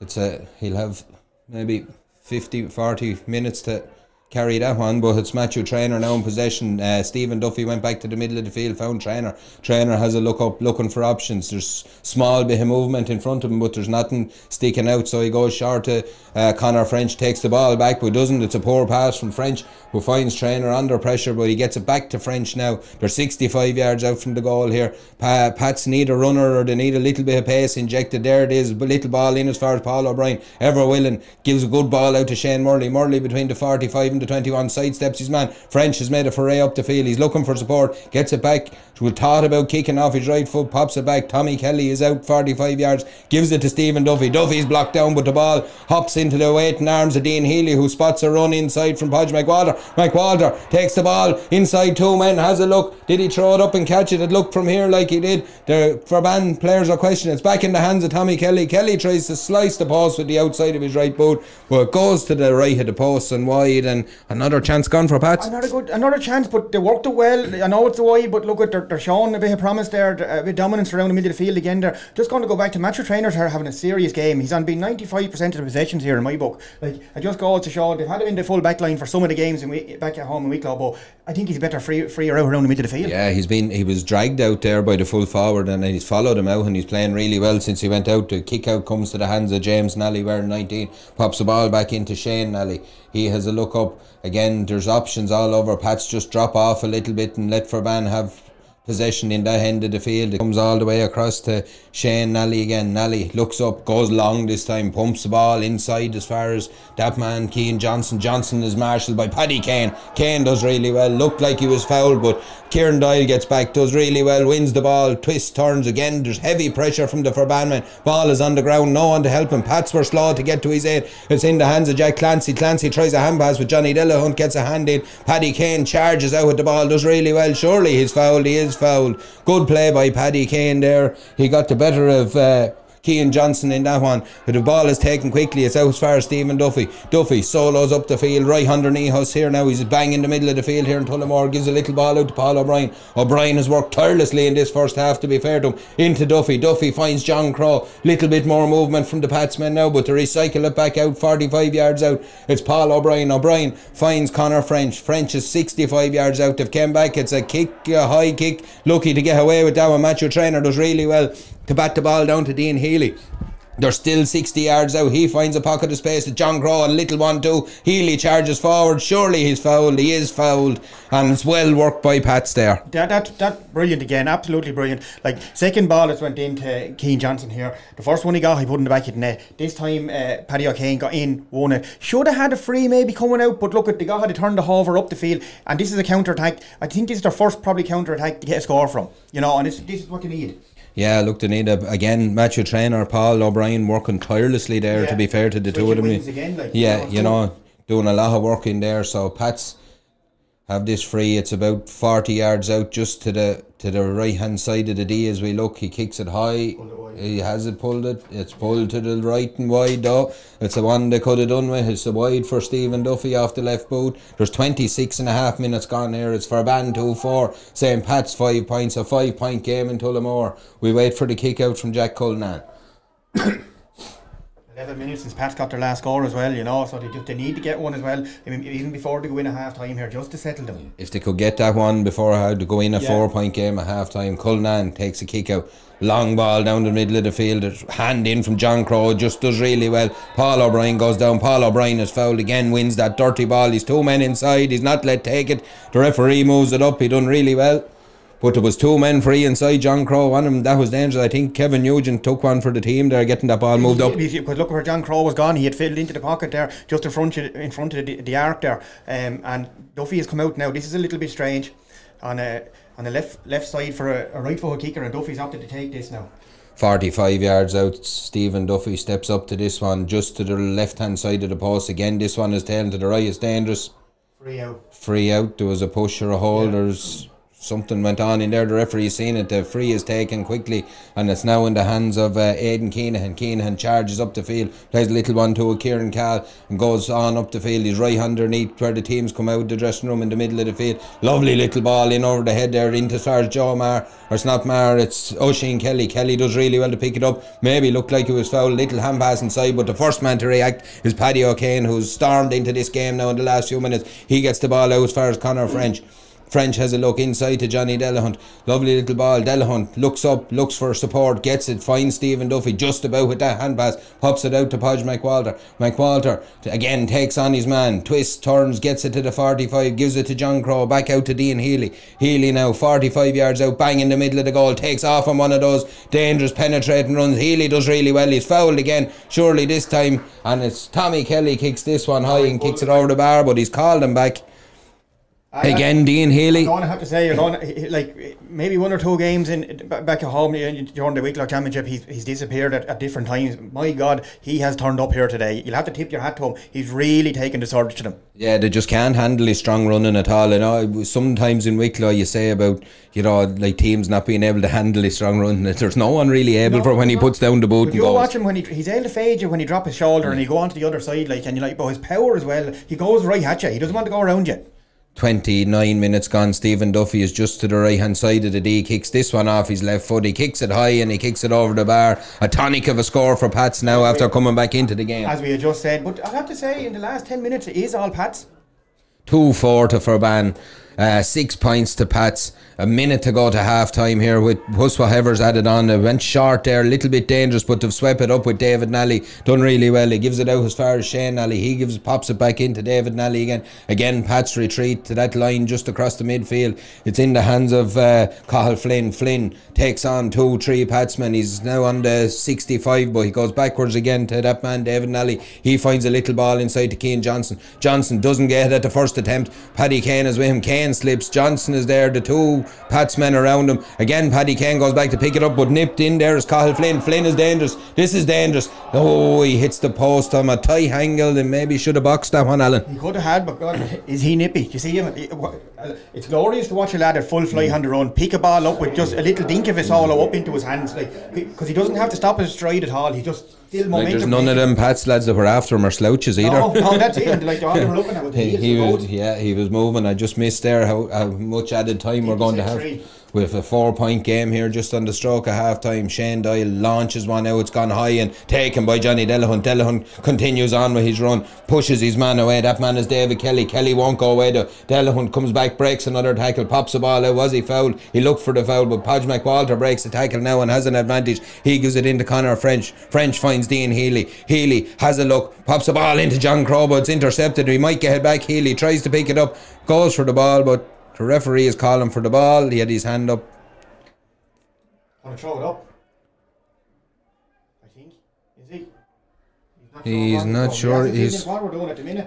it's a he'll have maybe 50, 40 minutes to carry that one. But it's Matthew Trainer now in possession. Uh, Stephen Duffy went back to the middle of the field, found Trainer. Trainer has a look up, looking for options. There's small bit of movement in front of him, but there's nothing sticking out. So he goes short to uh, Connor French, takes the ball back, but doesn't. It's a poor pass from French, who finds Trainer under pressure, but he gets it back to French now. They're 65 yards out from the goal here. Pa- Pats need a runner, or they need a little bit of pace injected. There it is, little ball in as far as Paul O'Brien. Ever willing gives a good ball out to Shane Murley. Murley between the 45 and the 21 sidesteps his man. French has made a foray up the field. He's looking for support, gets it back who thought about kicking off his right foot, pops it back. Tommy Kelly is out 45 yards, gives it to Stephen Duffy. Duffy's blocked down, but the ball hops into the waiting arms of Dean Healy, who spots a run inside from Podge McWalter. McWalter takes the ball inside two men, has a look. Did he throw it up and catch it? It looked from here like he did. The Ferbane players are questioning. It's back in the hands of Tommy Kelly. Kelly tries to slice the post with the outside of his right boot, but it goes to the right of the post and wide, and another chance gone for Pats. Another good, another chance, but they worked it well. I know it's wide, but look at they're, they're showing a bit of promise there, a bit of dominance around the middle of the field again. They're just going to go back to Matthew Trainers are having a serious game. He's on being ninety five percent of the possessions here in my book. Like I just goes to show they've had him in the full back line for some of the games in we, back at home in Wicklow, but I think he's better free freer out around the middle of the field. Yeah, he's been he was dragged out there by the full forward, and he's followed him out, and he's playing really well since he went out. The kick out comes to the hands of James Nally, wearing nineteen, pops the ball back into Shane Nally. He has a look up again. There's options all over. Pats just drop off a little bit and let Ferbane have possession in that end of the field. It comes all the way across to Shane Nally again. Nally looks up, goes long this time, pumps the ball inside as far as that man, Keane Johnson. Johnson is marshalled by Paddy Kane. Kane does really well. Looked like he was fouled, but Kieran Doyle gets back, does really well, wins the ball, twists, turns again. There's heavy pressure from the Ferbane man. Ball is on the ground, no one to help him. Pats were slow to get to his aid. It's in the hands of Jack Clancy. Clancy tries a hand pass with Johnny Delahunt, gets a hand in. Paddy Kane charges out with the ball, does really well. Surely he's fouled, he is fouled. Good play by Paddy Kane there. He got the better of. Uh, Kean Johnson in that one. The ball is taken quickly. It's out far as Stephen Duffy. Duffy solos up the field, right underneath us here now. He's bang in the middle of the field here in Tullamore. Gives a little ball out to Paul O'Brien. O'Brien has worked tirelessly in this first half, to be fair to him. Into Duffy. Duffy finds John Crow. Little bit more movement from the Patsmen now, but to recycle it back out 45 yards out. It's Paul O'Brien. O'Brien finds Connor French. French is 65 yards out. They've came back. It's a kick, a high kick. Lucky to get away with that one. Matthew Trainer does really well to bat the ball down to Dean Healy. They're still 60 yards out. He finds a pocket of space to John Crow, and little one too. Healy charges forward. Surely he's fouled. He is fouled. And it's well worked by Pats there. That, that, that brilliant again. Absolutely brilliant. Like, second ball that went into Keane Johnson here. The first one he got, he put in the back of the net. This time, uh, Paddy O'Kane got in, won it. Should have had a free maybe coming out, but look at the guy had to turn the hover up the field. And this is a counter attack. I think this is their first probably counter attack to get a score from. You know, and this, this is what you need. Yeah, look, they need a, again Matthew Trainer, Paul O'Brien working tirelessly there. Yeah. To be fair to the two of them, again, like, yeah, you know, doing a lot of work in there. So Pats have this free. It's about forty yards out, just to the to the right hand side of the D as we look. He kicks it high. He has it pulled it. It's pulled to the right and wide though. It's the one they could have done with. It's a wide for Stephen Duffy off the left boot. There's 26 and a half minutes gone here. It's Ferbane 2 4. St. Pat's 5 points. A 5 point game in Tullamore. We wait for the kick out from Jack Cullinan. 11 minutes since Pat's got their last score as well, you know, so they, just, they need to get one as well, I mean, even before they go in a half time here, just to settle them. If they could get that one before had to go in a Yeah. four point game at half time, Cullinan takes a kick out. Long ball down the middle of the field. Hand in from John Crow. Just does really well. Paul O'Brien goes down. Paul O'Brien is fouled again. Wins that dirty ball. He's two men inside. He's not let take it. The referee moves it up. He done really well. But there was two men free inside John Crow. One of them that was dangerous. I think Kevin Nugent took one for the team there, getting that ball moved up. Because look where John Crow was gone, he had filled into the pocket there, just in front of, in front of the, the arc there. Um, and Duffy has come out now. This is a little bit strange. On a, on the left left side for a, a right foot kicker, and Duffy's opted to take this now. 45 yards out, Stephen Duffy steps up to this one, just to the left hand side of the post. Again, this one is tailed to the right. It's dangerous. Free out. free out. There was a push or a hold. There's something went on in there. The referee seen it. The free is taken quickly, and it's now in the hands of uh, Aidan Keenan. Keenan charges up the field, plays a little one to a Kieran Cal, and goes on up the field. He's right underneath where the teams come out the dressing room in the middle of the field. Lovely little ball in over the head there into as Joe Maher. Or it's not Maher, it's Oisin Kelly. Kelly does really well to pick it up. Maybe looked like it was foul. Little hand pass inside, but the first man to react is Paddy O'Kane, who's stormed into this game now in the last few minutes. He gets the ball out as far as Connor French. French has a look inside to Johnny Delahunt. Lovely little ball. Delahunt looks up, looks for support, gets it, finds Stephen Duffy just about with that hand pass, pops it out to Podge McWalter. McWalter again takes on his man, twists, turns, gets it to the 45, gives it to John Crow, back out to Dean Healy. Healy now 45 yards out, bang in the middle of the goal, takes off on one of those dangerous penetrating runs. Healy does really well. He's fouled again, surely this time, and it's Tommy Kelly kicks this one high and kicks it over the bar, but he's called him back. Again, Dean Healy. I'm going to have to say, you're going to, like maybe one or two games in back at home during the Wicklow Championship, he's, he's disappeared at, at different times. My God, he has turned up here today. You'll have to tip your hat to him. He's really taken the sword to them. Yeah, they just can't handle his strong running at all. You know, sometimes in Wicklow you say about you know like teams not being able to handle his strong running. There's no one really able no, for when he puts down the boot. And you goes. watch him when he, he's able to fade you when he drop his shoulder yeah. and he go on to the other side, like and you like, but his power as well. He goes right at you. He doesn't want to go around you. 29 minutes gone. Stephen Duffy is just to the right hand side of the D. Kicks this one off his left foot. He kicks it high and he kicks it over the bar. A tonic of a score for Pats now after coming back into the game. As we had just said. But I have to say, in the last 10 minutes, it is all Pats. 2 4 to Ferbane. Uh, six points to Pats. A minute to go to half time here with Huswa Heavers added on. It went short there, a little bit dangerous, but they've swept it up with David Nally. Done really well. He gives it out as far as Shane Nally. He gives pops it back into David Nally again. Again, Pats retreat to that line just across the midfield. It's in the hands of uh, Cathal Flynn. Flynn takes on two, three Patsmen. He's now on the 65, but he goes backwards again to that man, David Nally. He finds a little ball inside to Keane Johnson. Johnson doesn't get it at the first attempt. Paddy Kane is with him. Kane slips. Johnson is there. The two Pats men around him. Again, Paddy Kane goes back to pick it up, but nipped in there is Cathal Flynn. Flynn is dangerous. This is dangerous. Oh, he hits the post on a tight angle and maybe should have boxed that one, Alan. He could have had, but God, is he nippy? Do you see him? Uh, it's glorious to watch a lad at full fly on the run, pick a ball up with just a little dink of his solo up into his hands, like because he doesn't have to stop his stride at all. He just still momentum. Like there's none of them Pats lads that were after him or slouches either. No, no, that's it. Like all they were looking at was he, he was, yeah, he was moving. I just missed there how, how much added time we're going to have. Three with a four point game here just on the stroke of half time. Shane Doyle launches one out, it's gone high and taken by Johnny Delahunt. Delahunt continues on with his run, pushes his man away. That man is David Kelly. Kelly won't go away. Delahunt comes back, breaks another tackle, pops the ball out. Was he fouled? He looked for the foul, but Podge McWalter breaks the tackle now and has an advantage. He gives it into Connor French. French finds Dean Healy. Healy has a look, pops the ball into John Crow, it's intercepted. He might get it back. Healy tries to pick it up, goes for the ball, but the referee is calling for the ball. He had his hand up. Want to throw it up? I think. Is he? He's not sure. He's,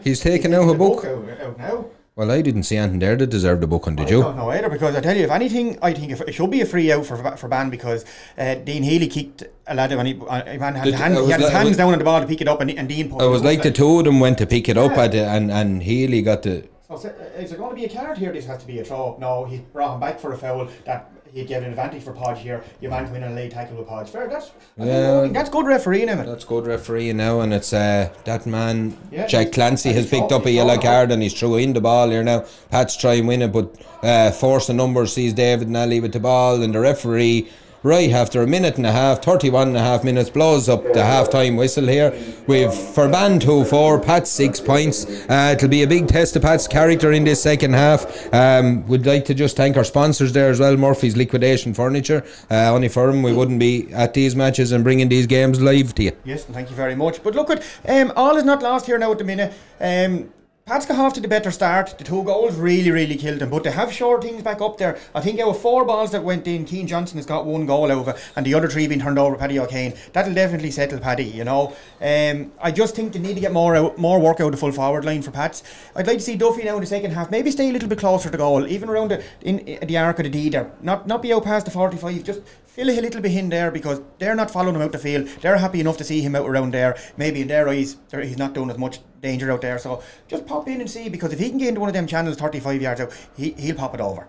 he's taking out a book. Out, out now. Well, I didn't see anything there that deserved a booking, did I you? I don't know either because I tell you, if anything, I think it should be a free out for Ferbane because uh, Dean Healy kicked a lad when he, uh, had, hand, he had his hands down on the ball to pick it up and, and Dean. It was like the two of them went to pick it yeah. up at the, and and Healy got the so is there going to be a card here? This has to be a throw. No, he brought him back for a foul. That he'd give an advantage for Podge here. You man to win a late tackle with Podge. Fair. That's yeah, that's good refereeing, him. That's good refereeing now, and it's uh, that man yeah, Jack Clancy has picked up a yellow card and he's throwing the ball here now. Pat's trying to win it, but uh, force the numbers sees David Nally with the ball, and the referee right after a minute and a half, 31 and a half minutes, blows up the half time whistle here. We've Ferbane 2 4, Pat 6 points. Uh, it'll be a big test of Pat's character in this second half. Um, we'd like to just thank our sponsors there as well Murphy's Liquidation Furniture. Uh, only for them, we wouldn't be at these matches and bringing these games live to you. Yes, thank you very much. But look, at um, all is not lost here now at the minute. Um, Pats got off to the better start. The two goals really, really killed them, but they have short things back up there. I think out of four balls that went in, Keane Johnson has got one goal over, and the other three being turned over Paddy O'Kane. That'll definitely settle Paddy, you know. Um, I just think they need to get more out, more work out of the full forward line for Pats. I'd like to see Duffy now in the second half, maybe stay a little bit closer to goal, even around the in, in the arc of the D there. Not not be out past the 45, just fill a little bit in there because they're not following him out the field. They're happy enough to see him out around there. Maybe in their eyes, he's not doing as much danger out there. So just pop in and see because if he can get into one of them channels 35 yards out, he, he'll pop it over.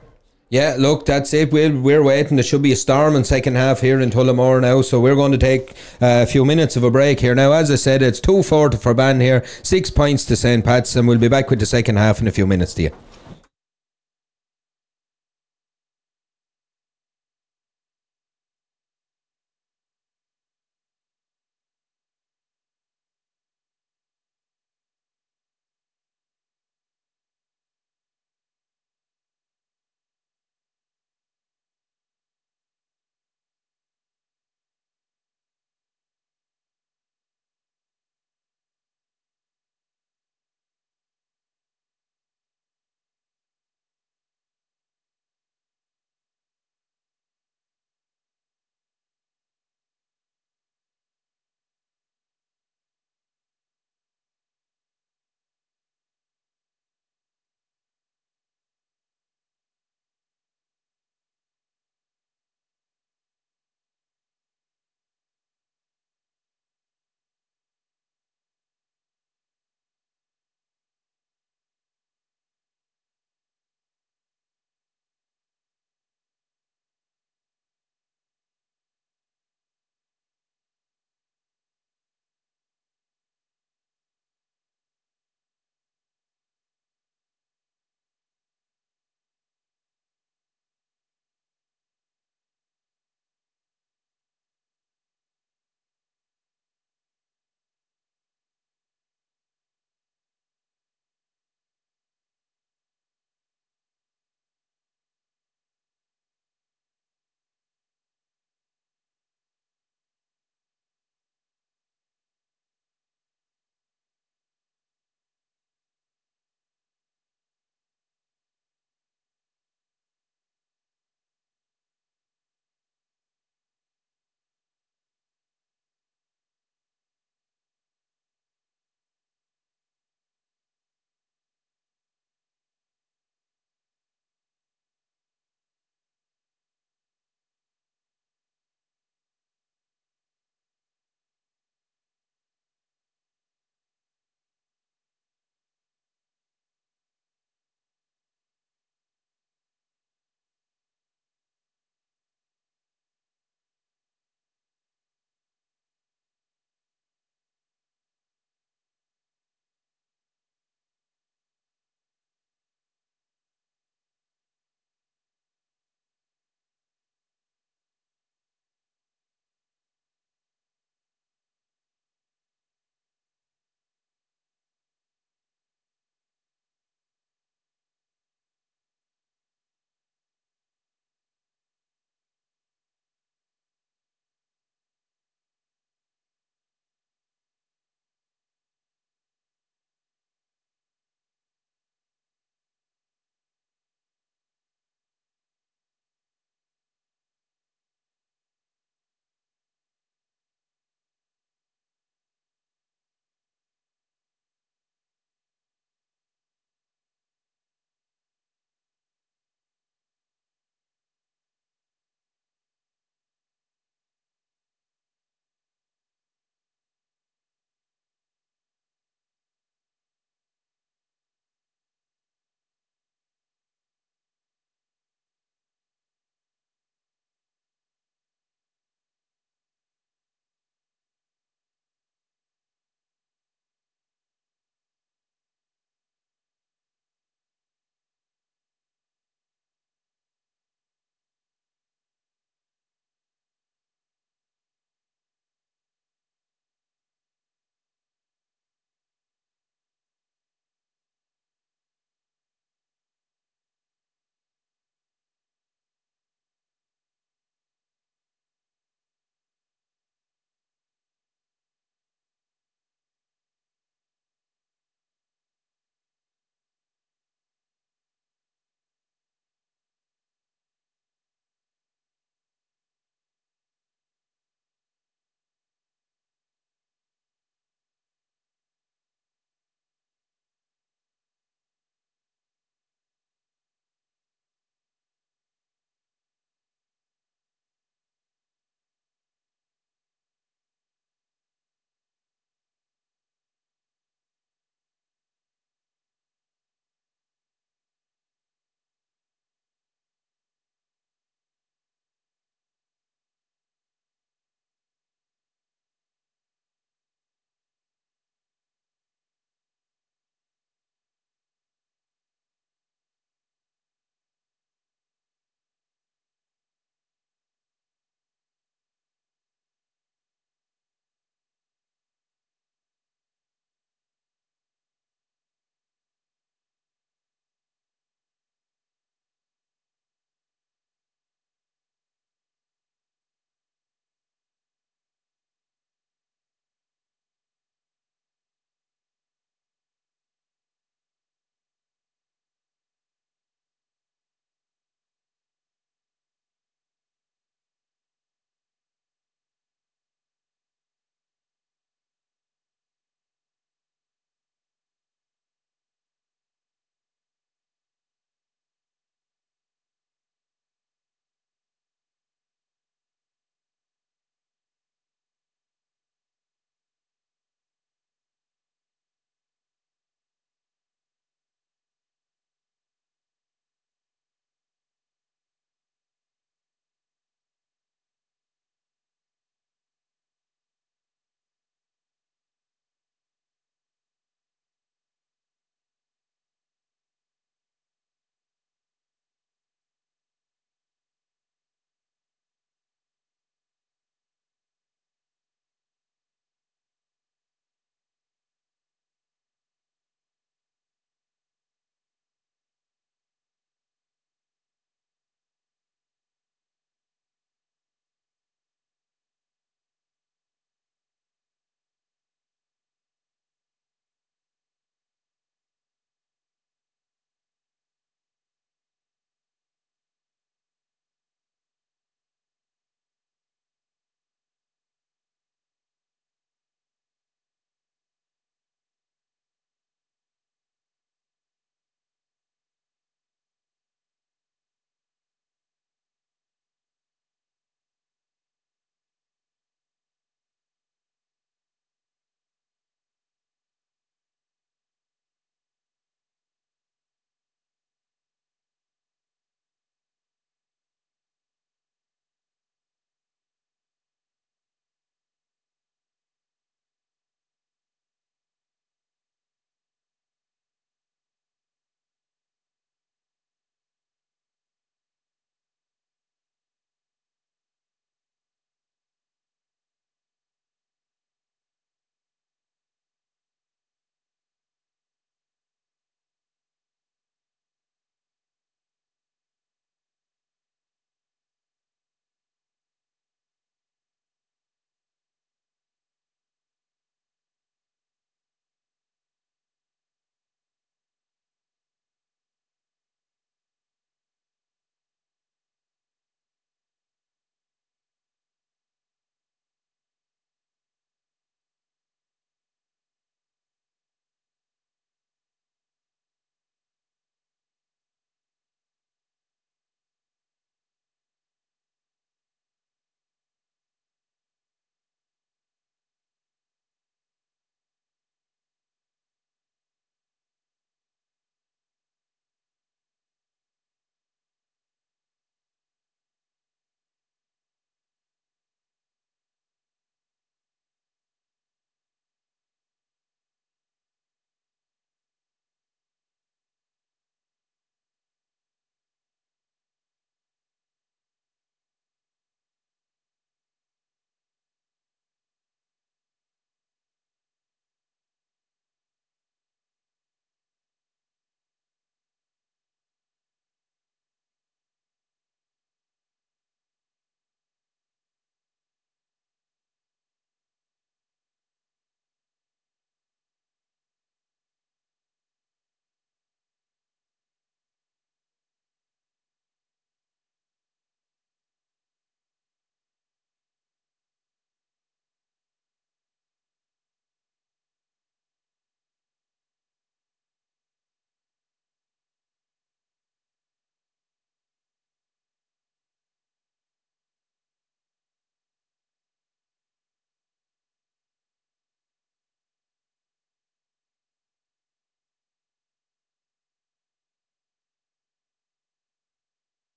Yeah, look, that's it. We're, we're waiting. There should be a storm in second half here in Tullamore now, so we're going to take uh, a few minutes of a break here. Now, as I said, it's 2 4 Ferbane here, six points to St. Pat's, and we'll be back with the second half in a few minutes to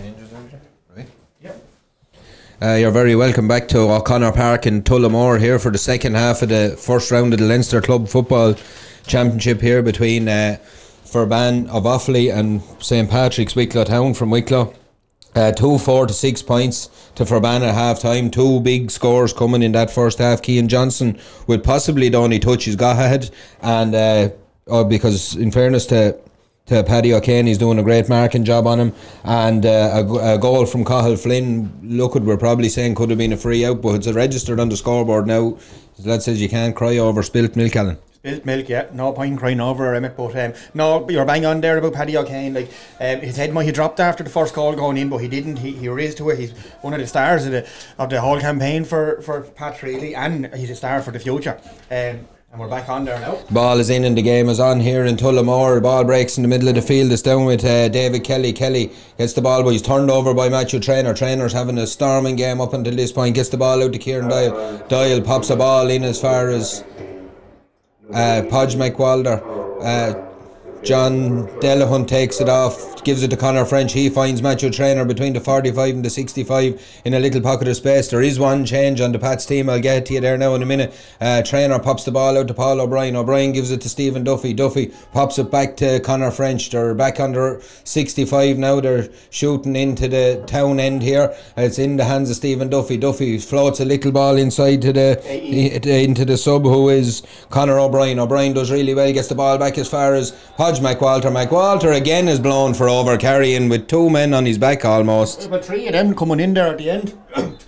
changes, right? Yep. Uh, you're very welcome back to O'Connor Park in Tullamore here for the second half of the first round of the Leinster Club Football Championship here between uh, Ferbane of Offaly and St Patrick's Wicklow Town from Wicklow. Uh, two, four to six points to Ferbane at half time. Two big scores coming in that first half. Kean Johnson with possibly the only touch he's got ahead, and uh, oh, because in fairness to to Paddy O'Kane. He's doing a great marking job on him. And uh, a, a goal from Cathal Flynn, look what we're probably saying could have been a free out, but it's registered on the scoreboard now. The lad says you can't cry over spilt milk, Alan. Spilt milk, yeah. No point crying over Emmett, but um, no, you're bang on there about Paddy O'Kane. Like um, his head might have dropped after the first goal going in, but he didn't. He, he raised to it. He's one of the stars of the of the whole campaign for for Pat Reilly, and he's a star for the future. Um, and we're back on there now. Ball is in and the game is on here in Tullamore. Ball breaks in the middle of the field. It's down with uh, David Kelly. Kelly gets the ball, but he's turned over by Matthew Trainer. Trainer's having a storming game up until this point. Gets the ball out to Kieran Doyle. Doyle pops the ball in as far as uh, Podge McWalter. Uh, John Delahunt takes it off, gives it to Connor French. He finds Matthew Trainer between the 45 and the 65 in a little pocket of space. There is one change on the Pats team. I'll get to you there now in a minute. Uh, Trainer pops the ball out to Paul O'Brien. O'Brien gives it to Stephen Duffy. Duffy pops it back to Connor French. They're back under 65 now. They're shooting into the town end here. It's in the hands of Stephen Duffy. Duffy floats a little ball inside to the into the sub who is Connor O'Brien. O'Brien does really well. Gets the ball back as far as Podge McWalter. McWalter again is blown for over carrying with two men on his back almost. About three of them coming in there at the end.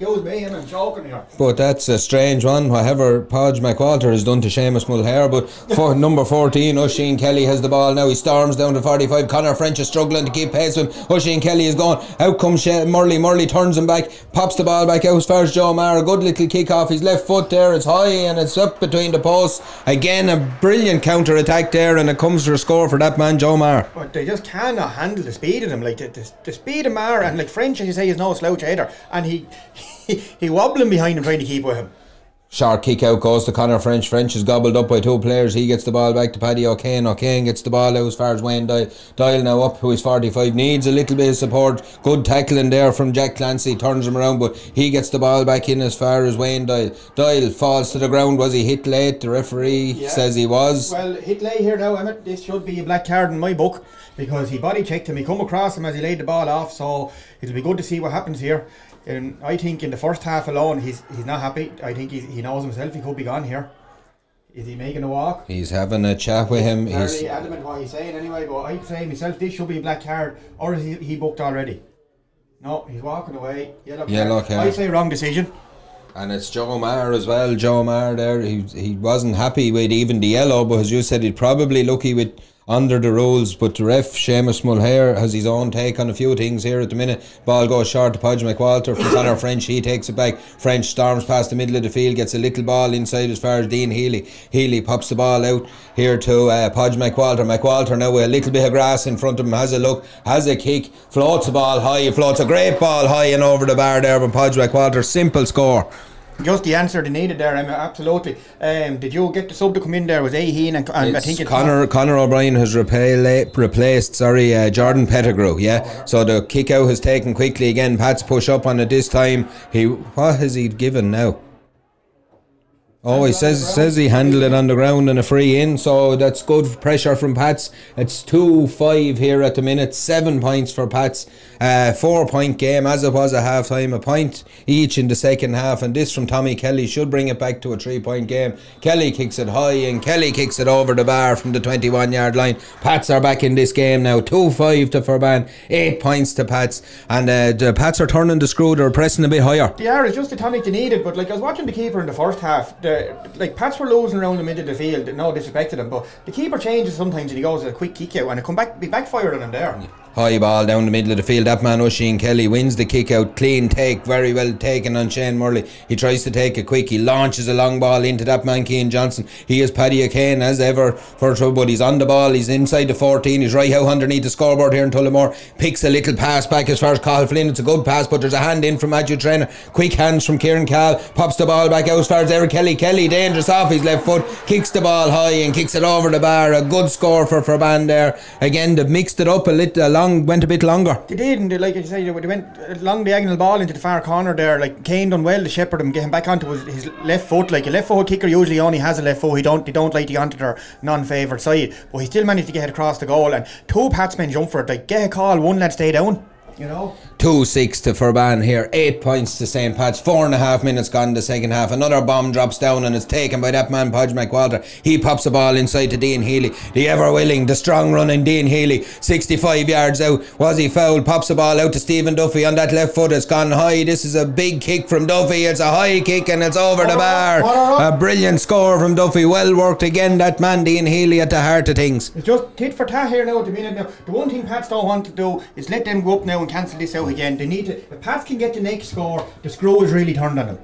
Excuse me, I'm joking here. But that's a strange one. Whatever Podge McWalter has done to Seamus Mulhare. But for number 14, Oisin Kelly has the ball now. He storms down to 45. Connor French is struggling to keep pace with him. Oisin Kelly is gone. Out comes She- Murley. Murley turns him back, pops the ball back out as far as Joe Maher. A good little kick off his left foot there. It's high and it's up between the posts. Again, a brilliant counter attack there, and it comes to a score for that man, Joe Maher. But they just cannot handle the speed of him. Like the, the, the speed of Maher and like French, as you say, is no slouch either. And he he, he wobbling behind him trying to keep with him. Short kick out goes to Connor French. French is gobbled up by two players. He gets the ball back to Paddy O'Kane. O'Kane gets the ball out as far as Wayne Doyle. Doyle now up who is 45. Needs a little bit of support. Good tackling there from Jack Clancy. Turns him around, but he gets the ball back in as far as Wayne Doyle. Doyle falls to the ground. Was he hit late? The referee Yeah. says he was. Well, hit late here now, Emmett. This should be a black card in my book because he body checked him. He come across him as he laid the ball off. So it'll be good to see what happens here. And I think in the first half alone, he's he's not happy. I think he's, he knows himself. He could be gone here. Is he making a walk? He's having a chat with him. He's Fairly adamant what he's saying anyway, but I'd say myself this should be a black card, or is he, he booked already? No, he's walking away. Yellow card. Yellow card. I say wrong decision. And it's Joe Maher as well. Joe Maher there. He he wasn't happy with even the yellow, but as you said, he'd probably lucky with under the rules. But the ref, Seamus Mulhare, has his own take on a few things here at the minute. Ball goes short to Podge McWalter from Connor French. He takes it back. French storms past the middle of the field, gets a little ball inside as far as Dean Healy. Healy pops the ball out here to uh, Podge McWalter. McWalter now with a little bit of grass in front of him, has a look, has a kick, floats the ball high, floats a great ball high and over the bar there from Podge McWalter. Simple score. Just the answer they needed there, Emma. Absolutely. Um, did you get the sub to come in there? Was Aheen and, and I think Connor Connor O'Brien has repla- replaced sorry uh, Jordan Pettigrew yeah so the kick out has taken quickly again Pat's push up on it this time he what has he given now Oh, he says says he handled it on the ground and a free in, so that's good pressure from Pats. It's two five here at the minute, seven points for Pats. Uh, four point game as it was at half time, a point each in the second half, and this from Tommy Kelly should bring it back to a three point game. Kelly kicks it high and Kelly kicks it over the bar from the twenty one yard line. Pats are back in this game now, two five to Ferbane, eight points to Pats, and uh, the Pats are turning the screw, they're pressing a bit higher. The hour is just the tonic they needed, but like I was watching the keeper in the first half, the like Pats were losing around the middle of the field, no disrespect to them, but the keeper changes sometimes and he goes a quick kick out and it come back be backfired on him there. High ball down the middle of the field. That man Oisin Kelly wins the kick out. Clean take, very well taken on Shane Murley. He tries to take a quick. He launches a long ball into that man Keane Johnson. He is Paddy O'Kane as ever for trouble, but he's on the ball. He's inside the 14. He's right out underneath the scoreboard here in Tullamore. Picks a little pass back as far as Cathal Flynn. It's a good pass, but there's a hand in from Matthew Trainer. Quick hands from Kieran Cal. Pops the ball back out as far as Eric Kelly. Kelly dangerous off his left foot. Kicks the ball high and kicks it over the bar. A good score for Ferbane there. Again, they've mixed it up a little a long, went a bit longer. They did, and they, like I say, they went along uh, diagonal ball into the far corner there. Like Kane done well to shepherd him, get him back onto his, his left foot. Like a left foot kicker usually only has a left foot. He don't, they don't like to onto their non-favoured side, but he still managed to get across the goal. And two Patsmen jump for it. Like get a call, one lad stay down. You know. Two six to Ferbane here, eight points to St. Pat's, four and a half minutes gone in the second half. Another bomb drops down and it's taken by that man, Podge McWalter. He pops the ball inside to Dean Healy. The ever willing, the strong running Dean Healy, 65 yards out. Was he fouled? Pops the ball out to Stephen Duffy on that left foot. It's gone high. This is a big kick from Duffy. It's a high kick and it's over the bar. A brilliant score from Duffy. Well worked again, that man, Dean Healy, at the heart of things. It's just tit for tat here now at the minute. Now, the one thing Pats don't want to do is let them go up now and cancel this out again. They need to. If Pats can get the next score, the screw is really turned on them.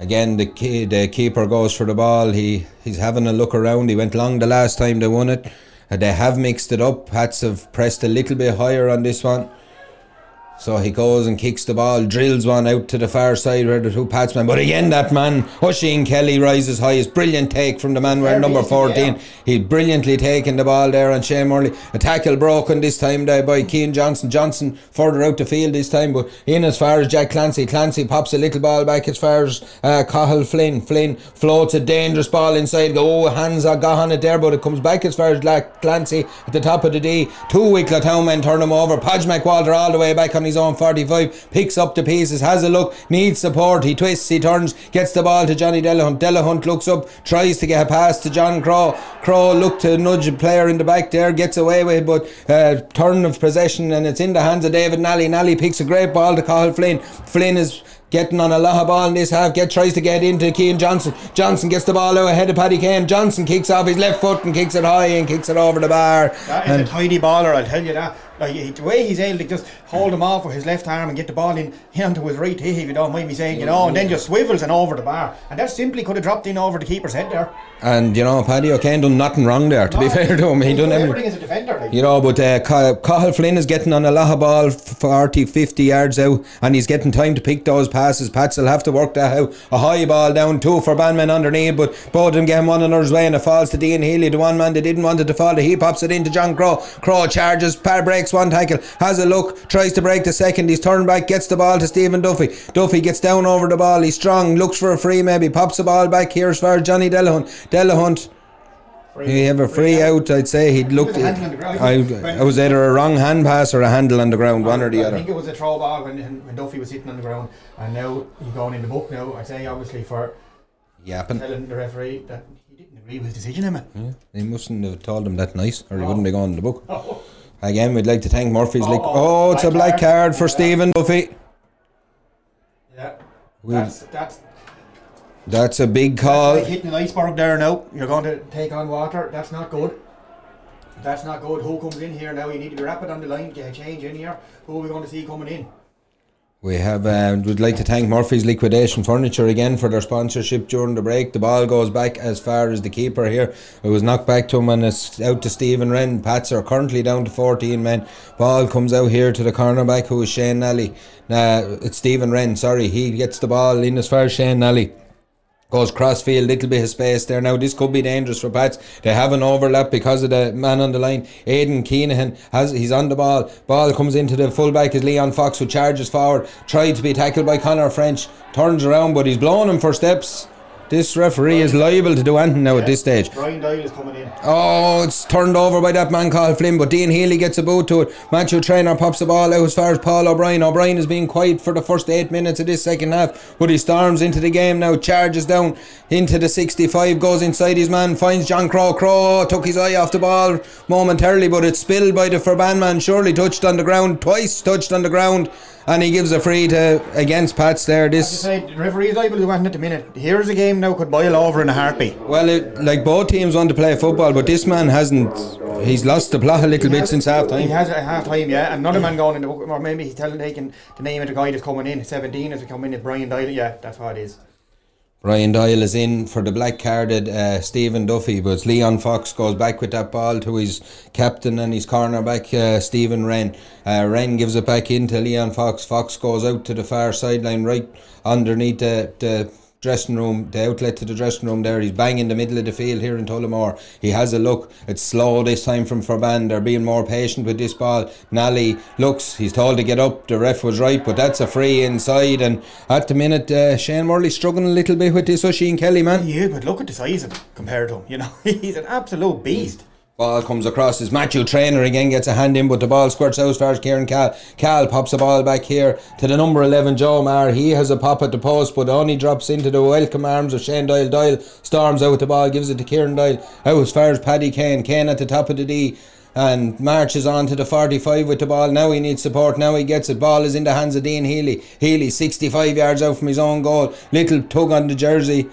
Again, the key, the keeper goes for the ball. He he's having a look around. He went long the last time they won it. Uh, they have mixed it up. Pats have pressed a little bit higher on this one. So he goes and kicks the ball, drills one out to the far side where the two Patsmen. But again, that man, Oisin Kelly, rises high. It's brilliant take from the man wearing number 14. He brilliantly taken the ball there on Shane Murley. A tackle broken this time there by Keane Johnson. Johnson further out the field this time, but in as far as Jack Clancy. Clancy pops a little ball back as far as uh, Cathal Flynn. Flynn floats a dangerous ball inside. Go, oh, hands are got on it there, but it comes back as far as Jack Clancy at the top of the D. Two Wicklow Town men turn him over. Podge McWalter all the way back on his own 45, picks up the pieces, has a look, needs support. He twists, he turns, gets the ball to Johnny Delahunt. Delahunt looks up, tries to get a pass to John Crow. Crow look to nudge a player in the back there, gets away with it, but uh, turn of possession and it's in the hands of David Nally. Nally picks a great ball to Cathal Flynn. Flynn is getting on a lot of ball in this half. Get tries to get into Keane Johnson. Johnson gets the ball out ahead of Paddy Kane. Johnson kicks off his left foot and kicks it high and kicks it over the bar. That is And a tidy baller, I'll tell you that. Like he, the way he's able to just hold him off with his left arm and get the ball in onto his right hip, if you don't mind me saying, you know, and then just swivels and over the bar. And that simply could have dropped in over the keeper's head there. and you know Paddy O'Kane done nothing wrong there. To be fair to him, he done everything. as a defender. Like. You know, but uh, Cathal Flynn is getting on a lot of ball, 40, 50 yards out, and he's getting time to pick those passes. Pats will have to work that out. A high ball down, two Ferbane men underneath, but both of them get him one another's way, and it falls to Dean Healy. The one man that didn't want it to fall, to he pops it into John Crow. Crow charges, par breaks one tackle, has a look, tries to break the second. He's turned back, gets the ball to Stephen Duffy. Duffy gets down over the ball, he's strong, looks for a free maybe, pops the ball back here as far as Johnny Delahunt. Delahunt. He have a free out, I'd say. He'd looked. It was a handle on the ground. I, I was either a wrong hand pass or a handle on the ground, one or the other. I think it was a throw ball when, when Duffy was sitting on the ground, and now he's going in the book now. I'd say obviously for Yapping. telling the referee that he didn't agree with his decision, Emma. Yeah, he mustn't have told him that nice, or he wouldn't Oh. be going in the book. Again, we'd like to thank Murphy's. Oh, League. oh, it's a black card. card for Yeah. Stephen Duffy. Yeah, We- that's that's That's a big like call. hitting an iceberg there now. You're going to take on water. That's not good. That's not good. Who comes in here now? You need to be rapid on the line. Get a change in here. Who are we going to see coming in? We have. Uh, we'd like to thank Murphy's Liquidation Furniture again for their sponsorship during the break. The ball goes back as far as the keeper here. It was knocked back to him and it's out to Stephen Wren. Pats are currently down to 14 men. Ball comes out here to the cornerback who is Shane Nally. Nah, it's Stephen Wren. Sorry, he gets the ball in as far as Shane Nally. Goes crossfield, little bit of space there. Now this could be dangerous for Pats. They have an overlap because of the man on the line. Aidan Keenan has he's on the ball. Ball comes into the fullback is Leon Fox who charges forward. Tried to be tackled by Connor French. Turns around but he's blowing him for steps. This referee is liable to do anything now at this stage. Brian Doyle is coming in. Oh, it's turned over by that man called Flynn, but Dean Healy gets a boot to it. Matthew Trainer pops the ball out as far as Paul O'Brien. O'Brien has been quiet for the first eight minutes of this second half, but he storms into the game now, charges down into the 65, goes inside his man, finds John Crow. Crow took his eye off the ball momentarily, but it's spilled by the Ferbane man. Surely touched on the ground, twice touched on the ground, and he gives a free to against Pats there. This referee is liable to anything at the minute. Here's a game now could boil over in a heartbeat. Well, it, like both teams want to play football, but this man hasn't. He's lost the plot a little bit since half time. He has at half time, yeah. Another man going in the book, or maybe he's telling taking the name of the guy that's coming in. 17 as we come in, it's Brian Doyle. Yeah, that's how it is. Ryan Doyle is in for the black carded uh, Stephen Duffy, but Leon Fox goes back with that ball to his captain and his cornerback uh, Stephen Wren. Uh, Wren gives it back into Leon Fox. Fox goes out to the far sideline, right underneath the, the dressing room, the outlet to the dressing room there. He's bang in the middle of the field here in Tullamore. He has a look. It's slow this time from Ferbane. They're being more patient with this ball. Nally looks. He's told to get up. The ref was right, but that's a free inside. And at the minute, uh, Shane Murley struggling a little bit with this Oisin Kelly man. Yeah, but look at the size of him compared to him. You know, he's an absolute beast. Ball comes across as Matthew Trainer again gets a hand in, but the ball squirts out far as Kieran Cal. Cal pops the ball back here to the number 11, Joe Maher. He has a pop at the post, but only drops into the welcome arms of Shane Doyle. Doyle storms out the ball, gives it to Kieran Doyle. Out as far as Paddy Kane. Kane at the top of the D and marches on to the 45 with the ball. Now he needs support. Now he gets it. Ball is in the hands of Dean Healy. Healy 65 yards out from his own goal. Little tug on the jersey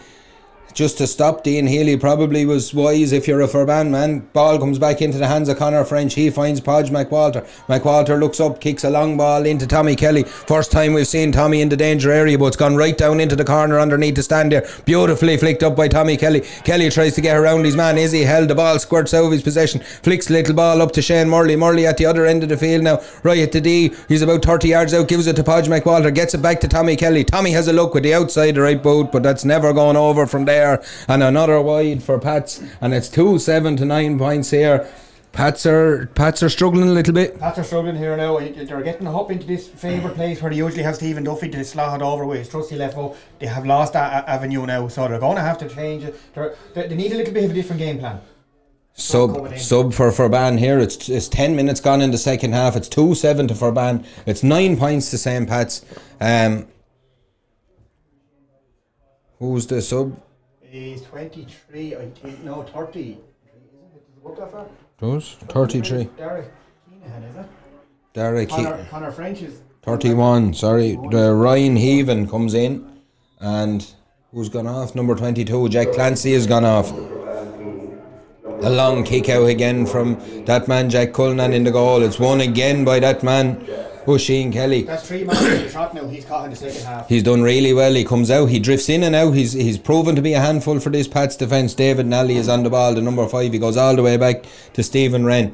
just to stop Dean Healy probably was wise if you're a Ferbane man. Ball comes back into the hands of Connor French. He finds Podge McWalter. McWalter looks up, kicks a long ball into Tommy Kelly. First time we've seen Tommy in the danger area, but it's gone right down into the corner underneath the stand there. Beautifully flicked up by Tommy Kelly. Kelly tries to get around his man. Izzy held the ball, squirts out of his possession, flicks little ball up to Shane Murley. Murley at the other end of the field now, right at the D. He's about 30 yards out, gives it to Podge McWalter, gets it back to Tommy Kelly. Tommy has a look with the outside the right boot, but that's never gone over from there. And another wide for Pats, and it's two seven to nine points here. Pats are Pats are struggling a little bit. Pats are struggling here now. They're getting up into this favourite place where they usually have Stephen Duffy to slot it over with his trusty left foot. They have lost that avenue now, so they're going to have to change it. They're, they need a little bit of a different game plan. Sub sub for Ferbane here. It's it's ten minutes gone in the second half. It's two seven to Ferbane. It's nine points to St Pat's. Um, who's the sub? He's 23, I think, no, 30. Isn't it? Does it that far? Does 33. Derek Keenahan, is it? Derek Connor, Connor French is 31. Sorry, the Ryan Heaven comes in, and who's gone off? Number 22, Jack Clancy has gone off. A long kick out again from that man, Jack Cullinan, in the goal. It's won again by that man. Oisin Kelly. That's three the trot now. He's caught in the second half. He's done really well. He comes out, he drifts in and out. He's he's proven to be a handful for this Pats defence. David Nally is on the ball, the number five. He goes all the way back to Stephen Wren.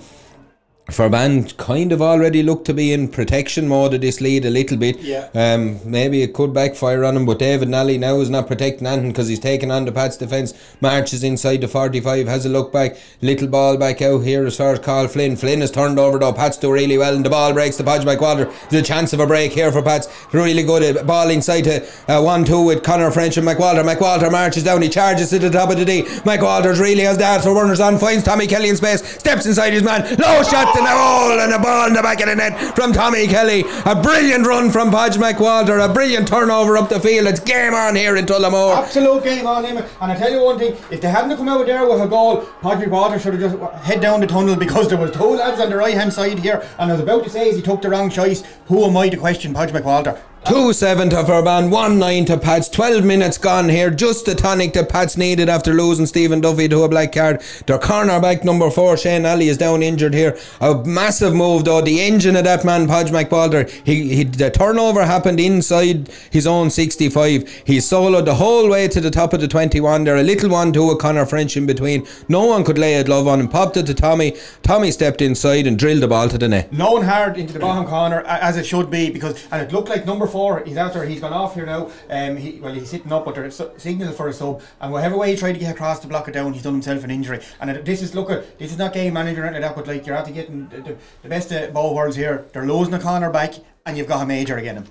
Forban kind of already looked to be in protection mode of this lead a little bit. Yeah. Um, maybe it could backfire on him, but David Nally now is not protecting anything because he's taking on the Pats defence. Marches inside the 45, has a look back. Little ball back out here as far as Cathal Flynn. Flynn has turned over though. Pats do really well, and the ball breaks to Podge McWalter. There's a chance of a break here for Pats. Really good. Ball inside to uh, 1 2 with Connor French and McWalter. McWalter marches down, he charges to the top of the D. McWalter's really has that for runners on, finds Tommy Kelly in space, steps inside his man. Low shot and goal and a ball in the back of the net from Tommy Kelly. A brilliant run from Podge McWalter, a brilliant turnover up the field. It's game on here in Tullamore. Absolute game on him. And I tell you one thing, if they hadn't come out there with a goal, Podge McWalter should have just head down the tunnel because there was two lads on the right hand side here. And I was about to say, as he took the wrong choice, who am I to question Podge McWalter? 2 7 to Forban, 1 9 to Pats. 12 minutes gone here. Just the tonic that Pats needed after losing Stephen Duffy to a black card. Their cornerback number 4, Shane Alley, is down injured here. A massive move though. The engine of that man, Podge McWalter, he, he, the turnover happened inside his own 65. He soloed the whole way to the top of the 21 there. A little one to a Connor French in between. No one could lay a glove on him. Popped it to Tommy. Tommy stepped inside and drilled the ball to the net. Low hard into the bottom corner, as it should be, because and it looked like number four, he's out there, he's gone off here now. Um, he, well, he's sitting up, but there's a signal for a sub. And whatever way he tried to get across to block it down, he's done himself an injury. And it, this is, look at, this is not game manager or like that, but like you're after getting the, the, the best of both worlds here. They're losing a corner back, and you've got a major again.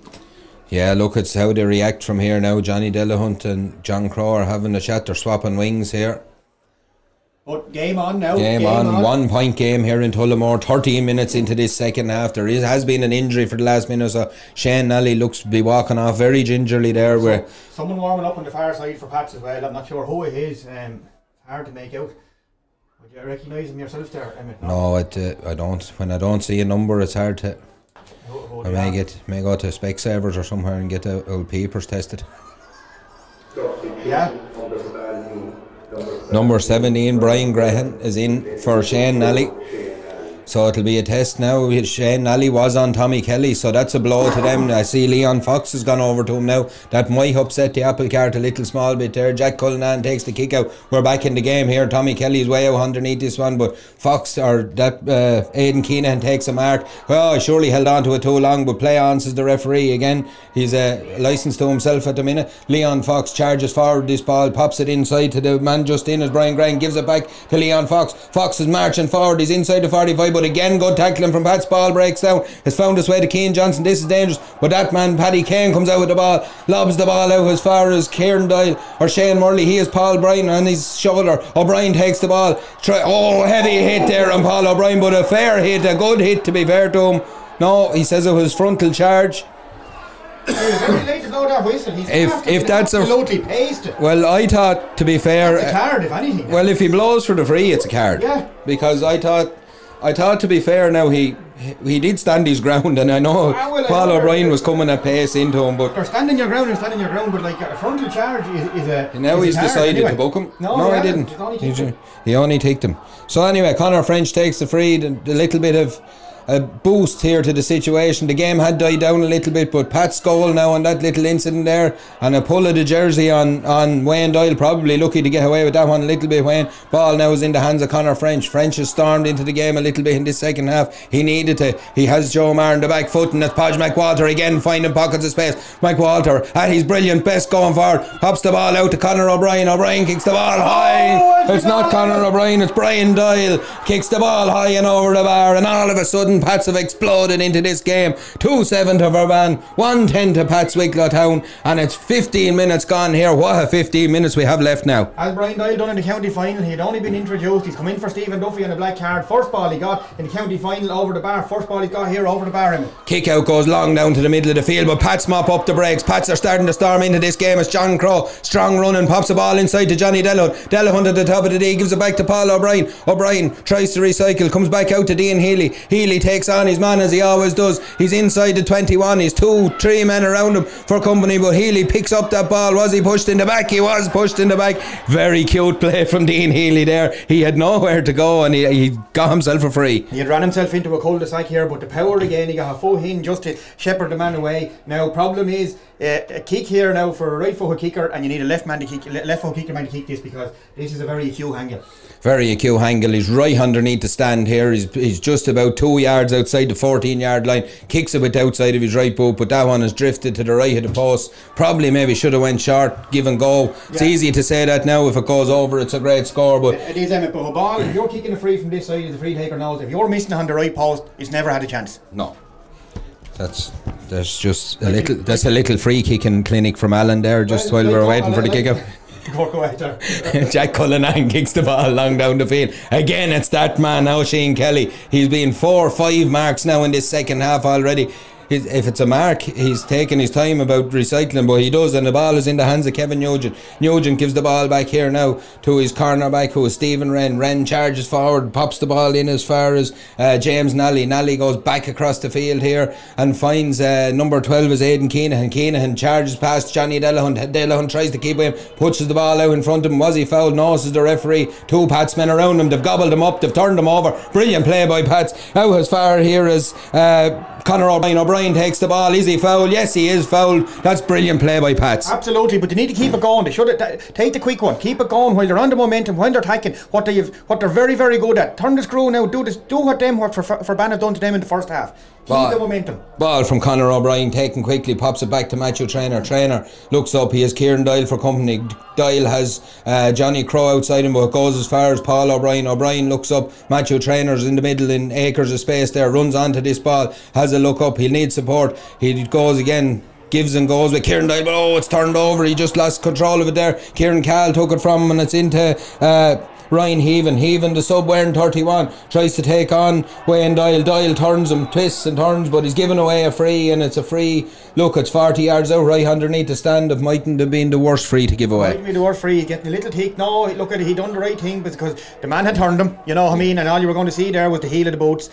Yeah, look, it's how they react from here now. Johnny Delahunt and John Crow are having a chat. They're swapping wings here. But game on now. Game, game on. on. One point game here in Tullamore. 13 minutes into this second half. There is, has been an injury for the last minute so. Shane Nally looks to be walking off very gingerly there. So, where Someone warming up on the far side for Pats as well. I'm not sure who it is. Um, hard to make out. Would you recognise him yourself there, Emmett? No, no it, uh, I don't. When I don't see a number, it's hard to. I may get may go to Specsavers or somewhere and get the old papers tested. Yeah. Number 17, Brian Graham, is in for Shane Nally. So it'll be a test now. Shane Nally was on Tommy Kelly, so that's a blow to them. I see Leon Fox has gone over to him now. That might upset the apple cart a little small bit there. Jack Cullinan takes the kick out. We're back in the game here. Tommy Kelly's way out underneath this one, but Fox or that uh, Aidan Keenan takes a mark. Well, surely held on to it too long, but play on says the referee again. He's uh, licensed to himself at the minute. Leon Fox charges forward this ball, pops it inside to the man just in as Brian Grant gives it back to Leon Fox. Fox is marching forward. He's inside the 45, but again, good tackling from Pat's ball breaks down. Has found his way to Keane Johnson. This is dangerous, but that man, Paddy Kane, comes out with the ball, lobs the ball out as far as Kieran Doyle or Shane Murley. He is Paul Bryan on his shoulder. O'Brien takes the ball. Try, oh, heavy hit there on Paul O'Brien, but a fair hit, a good hit to be fair to him. No, he says it was frontal charge. If if that's a well, I thought to be fair, That's a card, if anything. well, if he blows for the free, it's a card. Yeah. Because I thought, I thought to be fair, now he he did stand his ground, and I know Ah, well, Paul O'Brien was coming at pace into him, but They're standing your ground and standing your ground, but like a frontal charge is, is a. now is he's decided anyway. to book him. No, no he didn't. Only He, kicked he only ticked him. So anyway, Connor French takes the free, the little bit of a boost here to the situation. The game had died down a little bit, but Pat's goal now on that little incident there, and a pull of the jersey on, on Wayne Doyle, probably lucky to get away with that one a little bit. Wayne ball now is in the hands of Connor French. French has stormed into the game a little bit in this second half. He needed to. He has Joe Maher in the back foot, and that's Podge McWalter again finding pockets of space. McWalter at his brilliant best going forward, pops the ball out to Connor O'Brien. O'Brien kicks the ball high. Oh, it's not Connor O'Brien, it's Brian Doyle. Kicks the ball high and over the bar, and all of a sudden, Pats have exploded into this game. 2 7 to Ferbane, 1 10 to Pats Wicklow Town, and it's 15 minutes gone here. What a 15 minutes we have left now. As Brian Doyle done in the county final, he had only been introduced. He's come in for Stephen Duffy on a black card. First ball he got in the county final over the bar. First ball he got here over the bar. Him. Kick out goes long down to the middle of the field, but Pats mop up the brakes. Pats are starting to storm into this game as John Crow, strong running, pops the ball inside to Johnny Delahunt. Delahunt at the top of the D gives it back to Paul O'Brien. O'Brien tries to recycle, comes back out to Dean Healy. Healy takes on his man as he always does. He's inside the 21. He's two, three men around him for company, but Healy picks up that ball. Was he pushed in the back? He was pushed in the back. Very cute play from Dean Healy there. He had nowhere to go and he, he got himself a free. He had ran himself into a cul-de-sac here, but the power again, he got a full in just to shepherd the man away. Now, problem is uh, a kick here now for a right foot kicker, and you need a left man to kick, left foot kicker man to kick this because this is a very acute angle. Very acute angle. He's right underneath the stand here. He's, he's just about two yards outside the 14 yard line. Kicks a bit outside of his right boot, but that one has drifted to the right of the post. Probably maybe should have went short, given goal. go. It's easy to say that now. If it goes over, it's a great score. But It is Emmett, but a ball, if you're kicking a free from this side, the free taker knows if you're missing on the right post, it's never had a chance. no, that's that's just a little. That's a little free kicking clinic from Alan there. Just Well, while we're waiting for the kick out. Go away, sir. Jack Cullinan kicks the ball long down the field. Again, it's that man now, Shane Kelly. He's been four or five marks now in this second half already. His- If it's a mark, he's taking his time about recycling, but he does, and the ball is in the hands of Kevin Nugent. Nugent gives the ball back here now to his cornerback, who is Stephen Wren. Wren charges forward, pops the ball in as far as uh, James Nally. Nally goes back across the field here and finds uh, number 12 is Aidan Keenahan. Keenahan charges past Johnny Delahunt. Delahunt tries to keep him, pushes the ball out in front of him. Was he fouled? No, the referee. Two Patsmen around him. They've gobbled him up. They've turned him over. Brilliant play by Pats. Out as far here as uh, Conor O'Brien. O'Brien takes the ball. Is he fouled? Yes, he is fouled. That's brilliant play by Pats. Absolutely, but they need to keep it going. They should take the quick one, keep it going while they're on the momentum, when they're attacking. What they what they're very very good at. Turn the screw now. Do this. Do what them what for Ferbane have done to them in the first half. Keep Ball. the momentum. Ball from Conor O'Brien taken quickly, pops it back to Matthew Trainer. Trainer looks up, he has Kieran Doyle for company. Doyle has uh, Johnny Crow outside him, but it goes as far as Paul O'Brien. O'Brien looks up, Matthew Trainer's in the middle in acres of space there, runs onto this ball, has a look up, he'll need support. He goes again. Gives and goes with Kieran Doyle, but oh, it's turned over. He just lost control of it there. Kieran Cal took it from him, and it's into uh, Ryan Heaven. Heaven, the sub wearing 31, tries to take on Wayne Doyle. Doyle turns him, twists and turns, but he's giving away a free, and it's a free. Look, it's 40 yards out right underneath the stand. It mightn't have been the worst free to give away. Might be the worst free. Getting a little tick. No, look at it. He done the right thing because the man had turned him. You know what I mean? And all you were going to see there was the heel of the boots.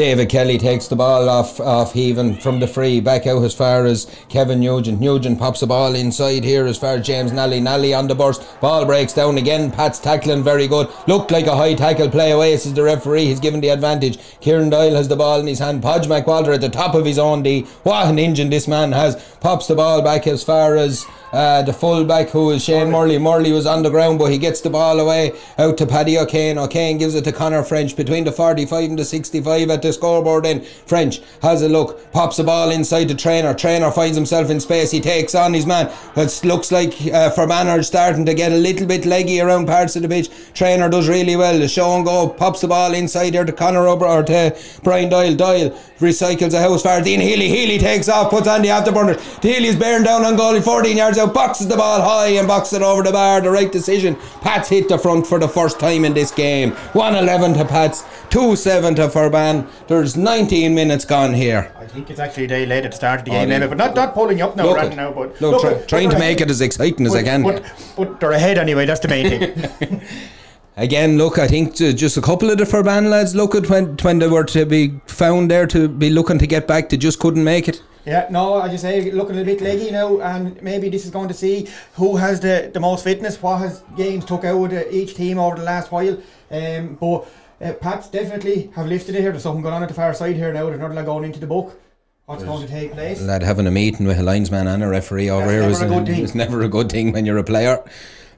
David Kelly takes the ball off off Heaven from the free, back out as far as Kevin Nugent. Nugent pops the ball inside here as far as James Nally. Nally on the burst, ball breaks down again. Pat's tackling very good. Looked like a high tackle play away. Is the referee. He's given the advantage. Kieran Doyle has the ball in his hand. Podge McWalter at the top of his own D. What an engine this man has. Pops the ball back as far as uh, the fullback who is Shane Murley. Murley was on the ground, but he gets the ball away out to Paddy O'Kane. O'Kane gives it to Connor French between the 45 and the 65 at the scoreboard. Then French has a look, pops the ball inside the trainer. Trainer finds himself in space. He takes on his man. It looks like uh, Fermanagh starting to get a little bit leggy around parts of the pitch. Trainer does really well. The show and go pops the ball inside there to Connor Ober or to Brian Doyle. Doyle recycles a house far. Dean Healy. Healy takes off, puts on the afterburner. Healy's bearing down on goal 14 yards out, boxes the ball high and boxes it over the bar. The right decision. Pats hit the front for the first time in this game. 111 to Pats, 2 7 to Ferbane. There's 19 minutes gone here. I think it's actually day late at the start of the Oh, game, maybe, but not not pulling up now, Look right it. now. But Look, try- trying to make ahead. it as exciting as I can. But, but they're ahead anyway. That's the main thing. Again, look, I think just a couple of the Ferbane lads look at when when they were to be found there to be looking to get back, they just couldn't make it. Yeah, no, I just say looking a bit leggy now, and maybe this is going to see who has the, the most fitness, what has games took out of each team over the last while. Um, but uh, Pats definitely have lifted it here. There's something going on at the far side here now. There's another lad going into the book. What's going to take place? lad having a meeting with a linesman and a referee over That's here never is a good thing. it's never a good thing when you're a player.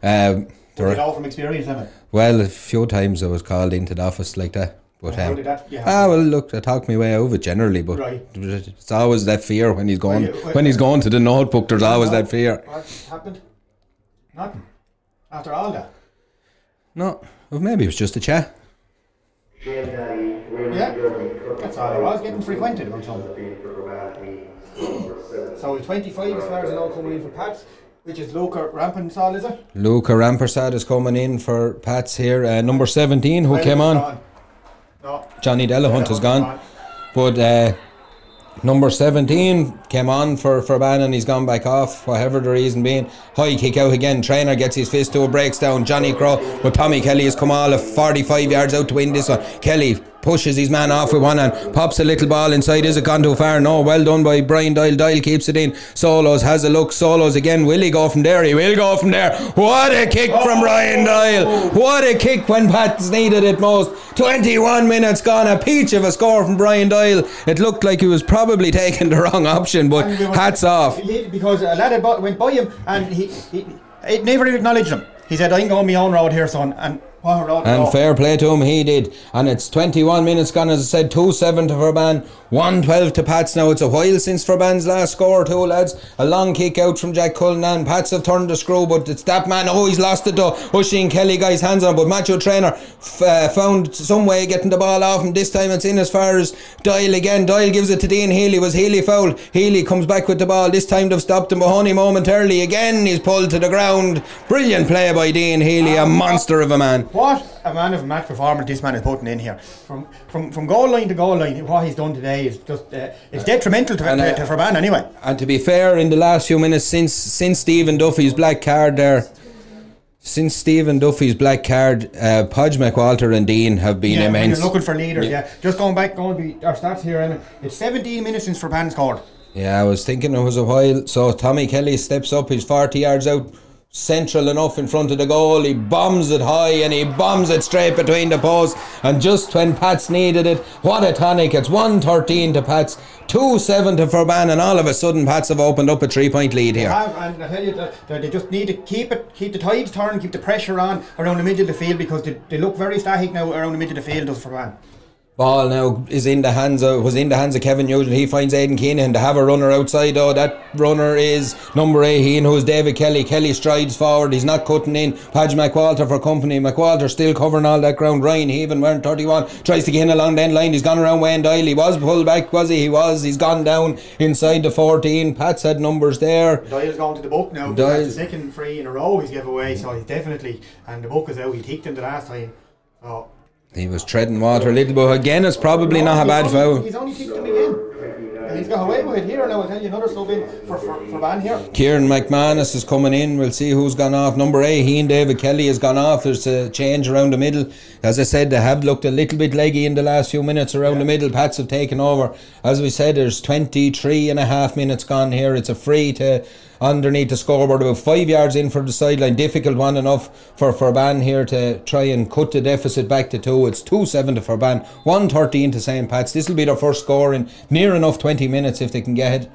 Um, there You are- know from experience, haven't it? well, a few times I was called into the office like that. But um, did that? Yeah. ah, well, look, I talked my way over generally, but Right. it's always that fear when he's Well, well- when he's going to the notebook. There's always that fear. What happened? Nothing. After all that. No, well, maybe it was just a chat. Shane Daddy, William Yeah. That's all it was, getting frequented or something. being for Fermanagh team. So 25 as far as I know coming in for Pats, which is Luca Rampersad, is it? Luca Rampersad is coming in for Pats here. Uh, number 17, who Well, came he's on. Johnny Delahunt has gone. But uh, number 17 came on for, for Bannon. He's gone back off, whatever the reason being. High kick out again. Trainer gets his fist to a breaks down. Johnny Crow. But Tommy Kelly has come all of 45 yards out to win this one. Kelly pushes his man off with one hand, pops a little ball inside. Is it gone too far? No, well done by Brian Doyle. Doyle keeps it in. Solos has a look. Solos again. Will he go from there? He will go from there. What a kick from oh! Brian Doyle. What a kick when Pats needed it most. 21 minutes gone. A peach of a score from Brian Doyle. It looked like he was probably taking the wrong option, but And there was- hats off. Because a lad went by him and he, he, he never acknowledged him. He said, I'm going my own road here, son. And? And fair play to him, he did. And it's 21 minutes gone, as I said, 2 7 to Ferbane, 1 12 to Pats. Now it's a while since Ferbane's last score, too, lads. A long kick out from Jack Cullinan. Pats have turned the screw, but it's that man. Oh, he's lost it though. Oisin Kelly got his hands on but Matthew Trainer f- uh, found some way getting the ball off him. This time it's in as far as Doyle again. Doyle gives it to Dean Healy. Was Healy fouled? Healy comes back with the ball. This time they've stopped him. Mahoney momentarily. Again, he's pulled to the ground. Brilliant play by Dean Healy, a monster of a man. What a man of match performance this man is putting in here. From from from goal line to goal line, what he's done today is just uh, it's detrimental to, And, uh, to, to anyway. And to be fair, in the last few minutes since since Stephen Duffy's black card there, since Stephen Duffy's black card, uh, Podge McWalter and Dean have been Yeah, immense. you're looking for leaders, yeah. Just going back, going to be our stats here. Emma. It's 17 minutes since Ferbane scored. Yeah, I was thinking it was a while. So Tommy Kelly steps up. He's 40 yards out, central enough in front of the goal. He bombs it high and he bombs it straight between the posts. And just when Pats needed it, what a tonic! It's 113 to Pats, 2 7 to Ferbane, and all of a sudden Pats have opened up a three point lead here. And I tell you they just need to keep it, keep the tides turned, keep the pressure on around the middle of the field because they, they look very static now around the middle of the field. Does Ferbane? Ball now is in the hands of was in the hands of Kevin Nugent. He finds Aidan Keenan to have a runner outside. Oh, that runner is number 18, who is David Kelly. Kelly strides forward. He's not cutting in. Podge McWalter for company. McWalter still covering all that ground. Ryan Heaven wearing 31 tries to get in along the end line. He's gone around Wayne Doyle. He was pulled back, was he? He was. He's gone down inside the 14. Pat's had numbers there. Doyle's gone to the book now. Doyle- That's the second free in a row he's given away, so he's definitely and the book is out. He ticked him the last time. So He was treading water a little, but again, it's probably not a bad only- foul. He's only ticked him again. he's got away with it here now. I'll tell you another sub in for, for, for Van here. Kieran McManus is coming in. We'll see who's gone off. Number eight, he and David Kelly has gone off. There's a change around the middle. As I said, they have looked a little bit leggy in the last few minutes around the middle. Pats have taken over. As we said, there's 23 and a half minutes gone here. It's a free to underneath the scoreboard, about five yards in for the sideline. Difficult one enough for Ferbane here to try and cut the deficit back to two. It's 2 7 to Ferbane, 113 to St. Pat's. This will be their first score in near enough 20 minutes if they can get it.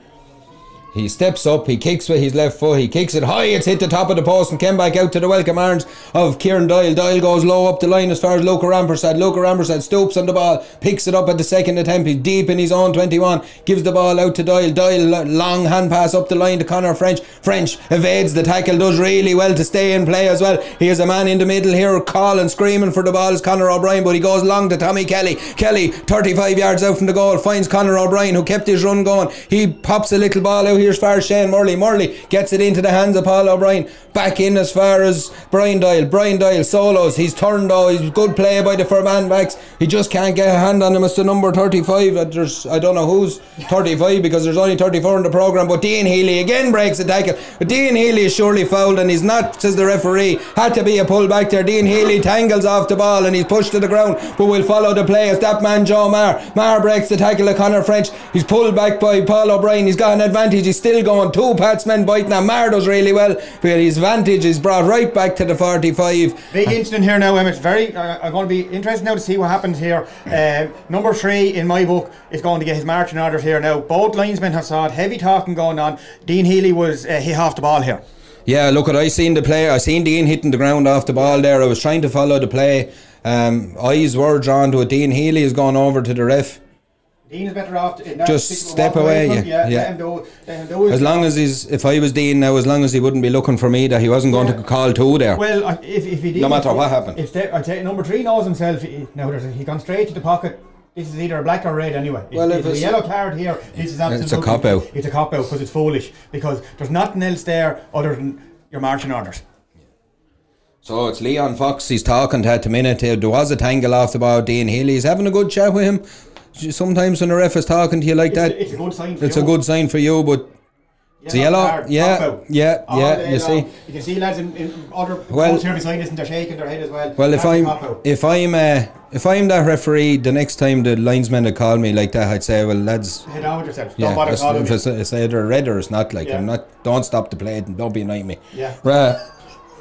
He steps up, he kicks with his left foot, he kicks it high, it's hit the top of the post and came back out to the welcome arms of Kieran Doyle. Doyle goes low up the line as far as Luca Rampersad. Luca Rampersad stoops on the ball, picks it up at the second attempt. He's deep in his own 21, gives the ball out to Doyle. Doyle, long hand pass up the line to Connor French. French evades the tackle, does really well to stay in play as well. He has a man in the middle here calling, screaming for the ball is Connor O'Brien, but he goes long to Tommy Kelly. Kelly, 35 yards out from the goal, finds Connor O'Brien who kept his run going. He pops a little ball out here as far as Shane Murley. Murley gets it into the hands of Paul O'Brien. Back in as far as Brian Doyle. Brian Doyle solos. He's turned though. He's good play by the four Ferbane backs. He just can't get a hand on him. It's the number 35. Uh, There's I don't know who's 35 because there's only 34 in the programme. But Dean Healy again breaks the tackle. But Dean Healy is surely fouled and he's not, says the referee. Had to be a pull back there. Dean Healy tangles off the ball and he's pushed to the ground. But we'll follow the play as that man Joe Maher. Maher breaks the tackle of Connor French. He's pulled back by Paul O'Brien. He's got an advantage. He's still going. Two Patsmen biting. Now Maher does really well. But his vantage is brought right back to the 45. Big incident here now, Emmett. Very, uh, I'm going to be interested now to see what happens here. Uh, number three in my book is going to get his marching orders here now. Both linesmen have saw it. Heavy talking going on. Dean Healy was uh, hit off the ball here. Yeah, look, at I seen the play. I seen Dean hitting the ground off the ball there. I was trying to follow the play. Um, eyes were drawn to it. Dean Healy has gone over to the ref. Dean is better off. Just step away, from yeah, yeah. yeah. Let do, let him do his As long as he's, if I was Dean now, as long as he wouldn't be looking for me, that he wasn't going Yeah. to call two there. Well, if, if he did, No matter what happened. If they, I tell you, number three knows himself. He, now there's a, he gone straight to the pocket. This is either a black or red anyway. If, Well, if if it's a yellow card here, this is absolutely It's a cop-out. It's a cop out because it's foolish because there's nothing else there other than your marching orders. So it's Leon Fox. He's talking to at the minute. There was a tangle off the ball. Dean Healy. He's having a good chat with him. Sometimes when a ref is talking to you like It's, that, a, it's a good sign. For it's you. a good sign for you. But it's a yellow. Yeah, yeah, All yeah. You long. see. You can see lads in, in other Well- well, here beside us and they're shaking their head as well. Well, if I'm if I'm uh, if I'm that referee, the next time the linesman would call me like that, I'd say, well, lads, head on with yourself. yeah, Don't bother it's, calling if it's, it's either red or it's not. Like Yeah. I'm not. Don't stop the play. and Don't be annoying me. Yeah. Right.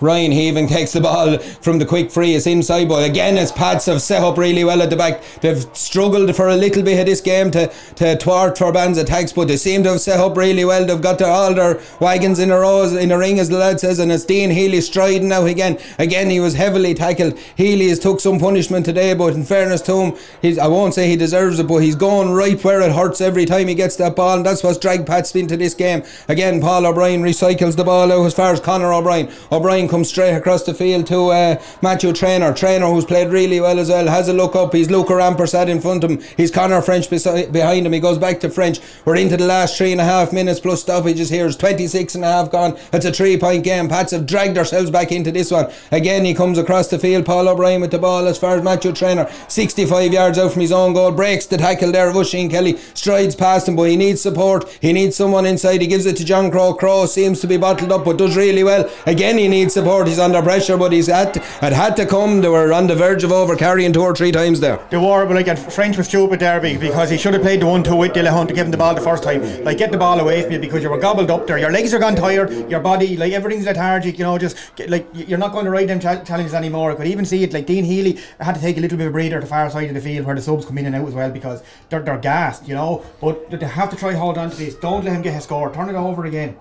Ryan Heaven takes the ball from the quick free. It's inside, but again, his pads have set up really well at the back. They've struggled for a little bit of this game to, to thwart Ferbane's attacks, but they seem to have set up really well. They've got their, all their wagons in a row, in a ring, as the lad says, and it's Dean Healy striding now again. Again, he was heavily tackled. Healy has took some punishment today, but in fairness to him, he's, I won't say he deserves it, but he's going right where it hurts every time he gets that ball, and that's what's dragged Pats into this game. Again, Paul O'Brien recycles the ball out as far as Conor O'Brien. O'Brien comes straight across the field to uh, Matthew Trainer. Trainer, who's played really well as well, has a look up. He's Luca Rampersad in front of him. He's Conor French beside, behind him. He goes back to French. We're into the last three and a half minutes plus stoppages here. It's 26 and a half gone. It's a three point game. Pats have dragged ourselves back into this one. Again, he comes across the field. Paul O'Brien with the ball as far as Matthew Trainer. 65 yards out from his own goal. Breaks the tackle there of Oisin Kelly. Strides past him, but he needs support. He needs someone inside. He gives it to John Crow. Crow seems to be bottled up, but does really well. Again, he needs support. He's under pressure, but he's had to, had to come. They were on the verge of over carrying two or three times there. The war, but like French was stupid there be- because he should have played the one two with Delahunt to give him the ball the first time. Like get the ball away from you because you were gobbled up there. Your legs are gone tired. Your body, like everything's lethargic. You know, just get, like you're not going to ride them cha- challenges anymore. I could even see it. Like Dean Healy had to take a little bit of breather at the far side of the field where the subs come in and out as well because they're they're gassed. You know, but they have to try hold on to this. Don't let him get his score. Turn it over again.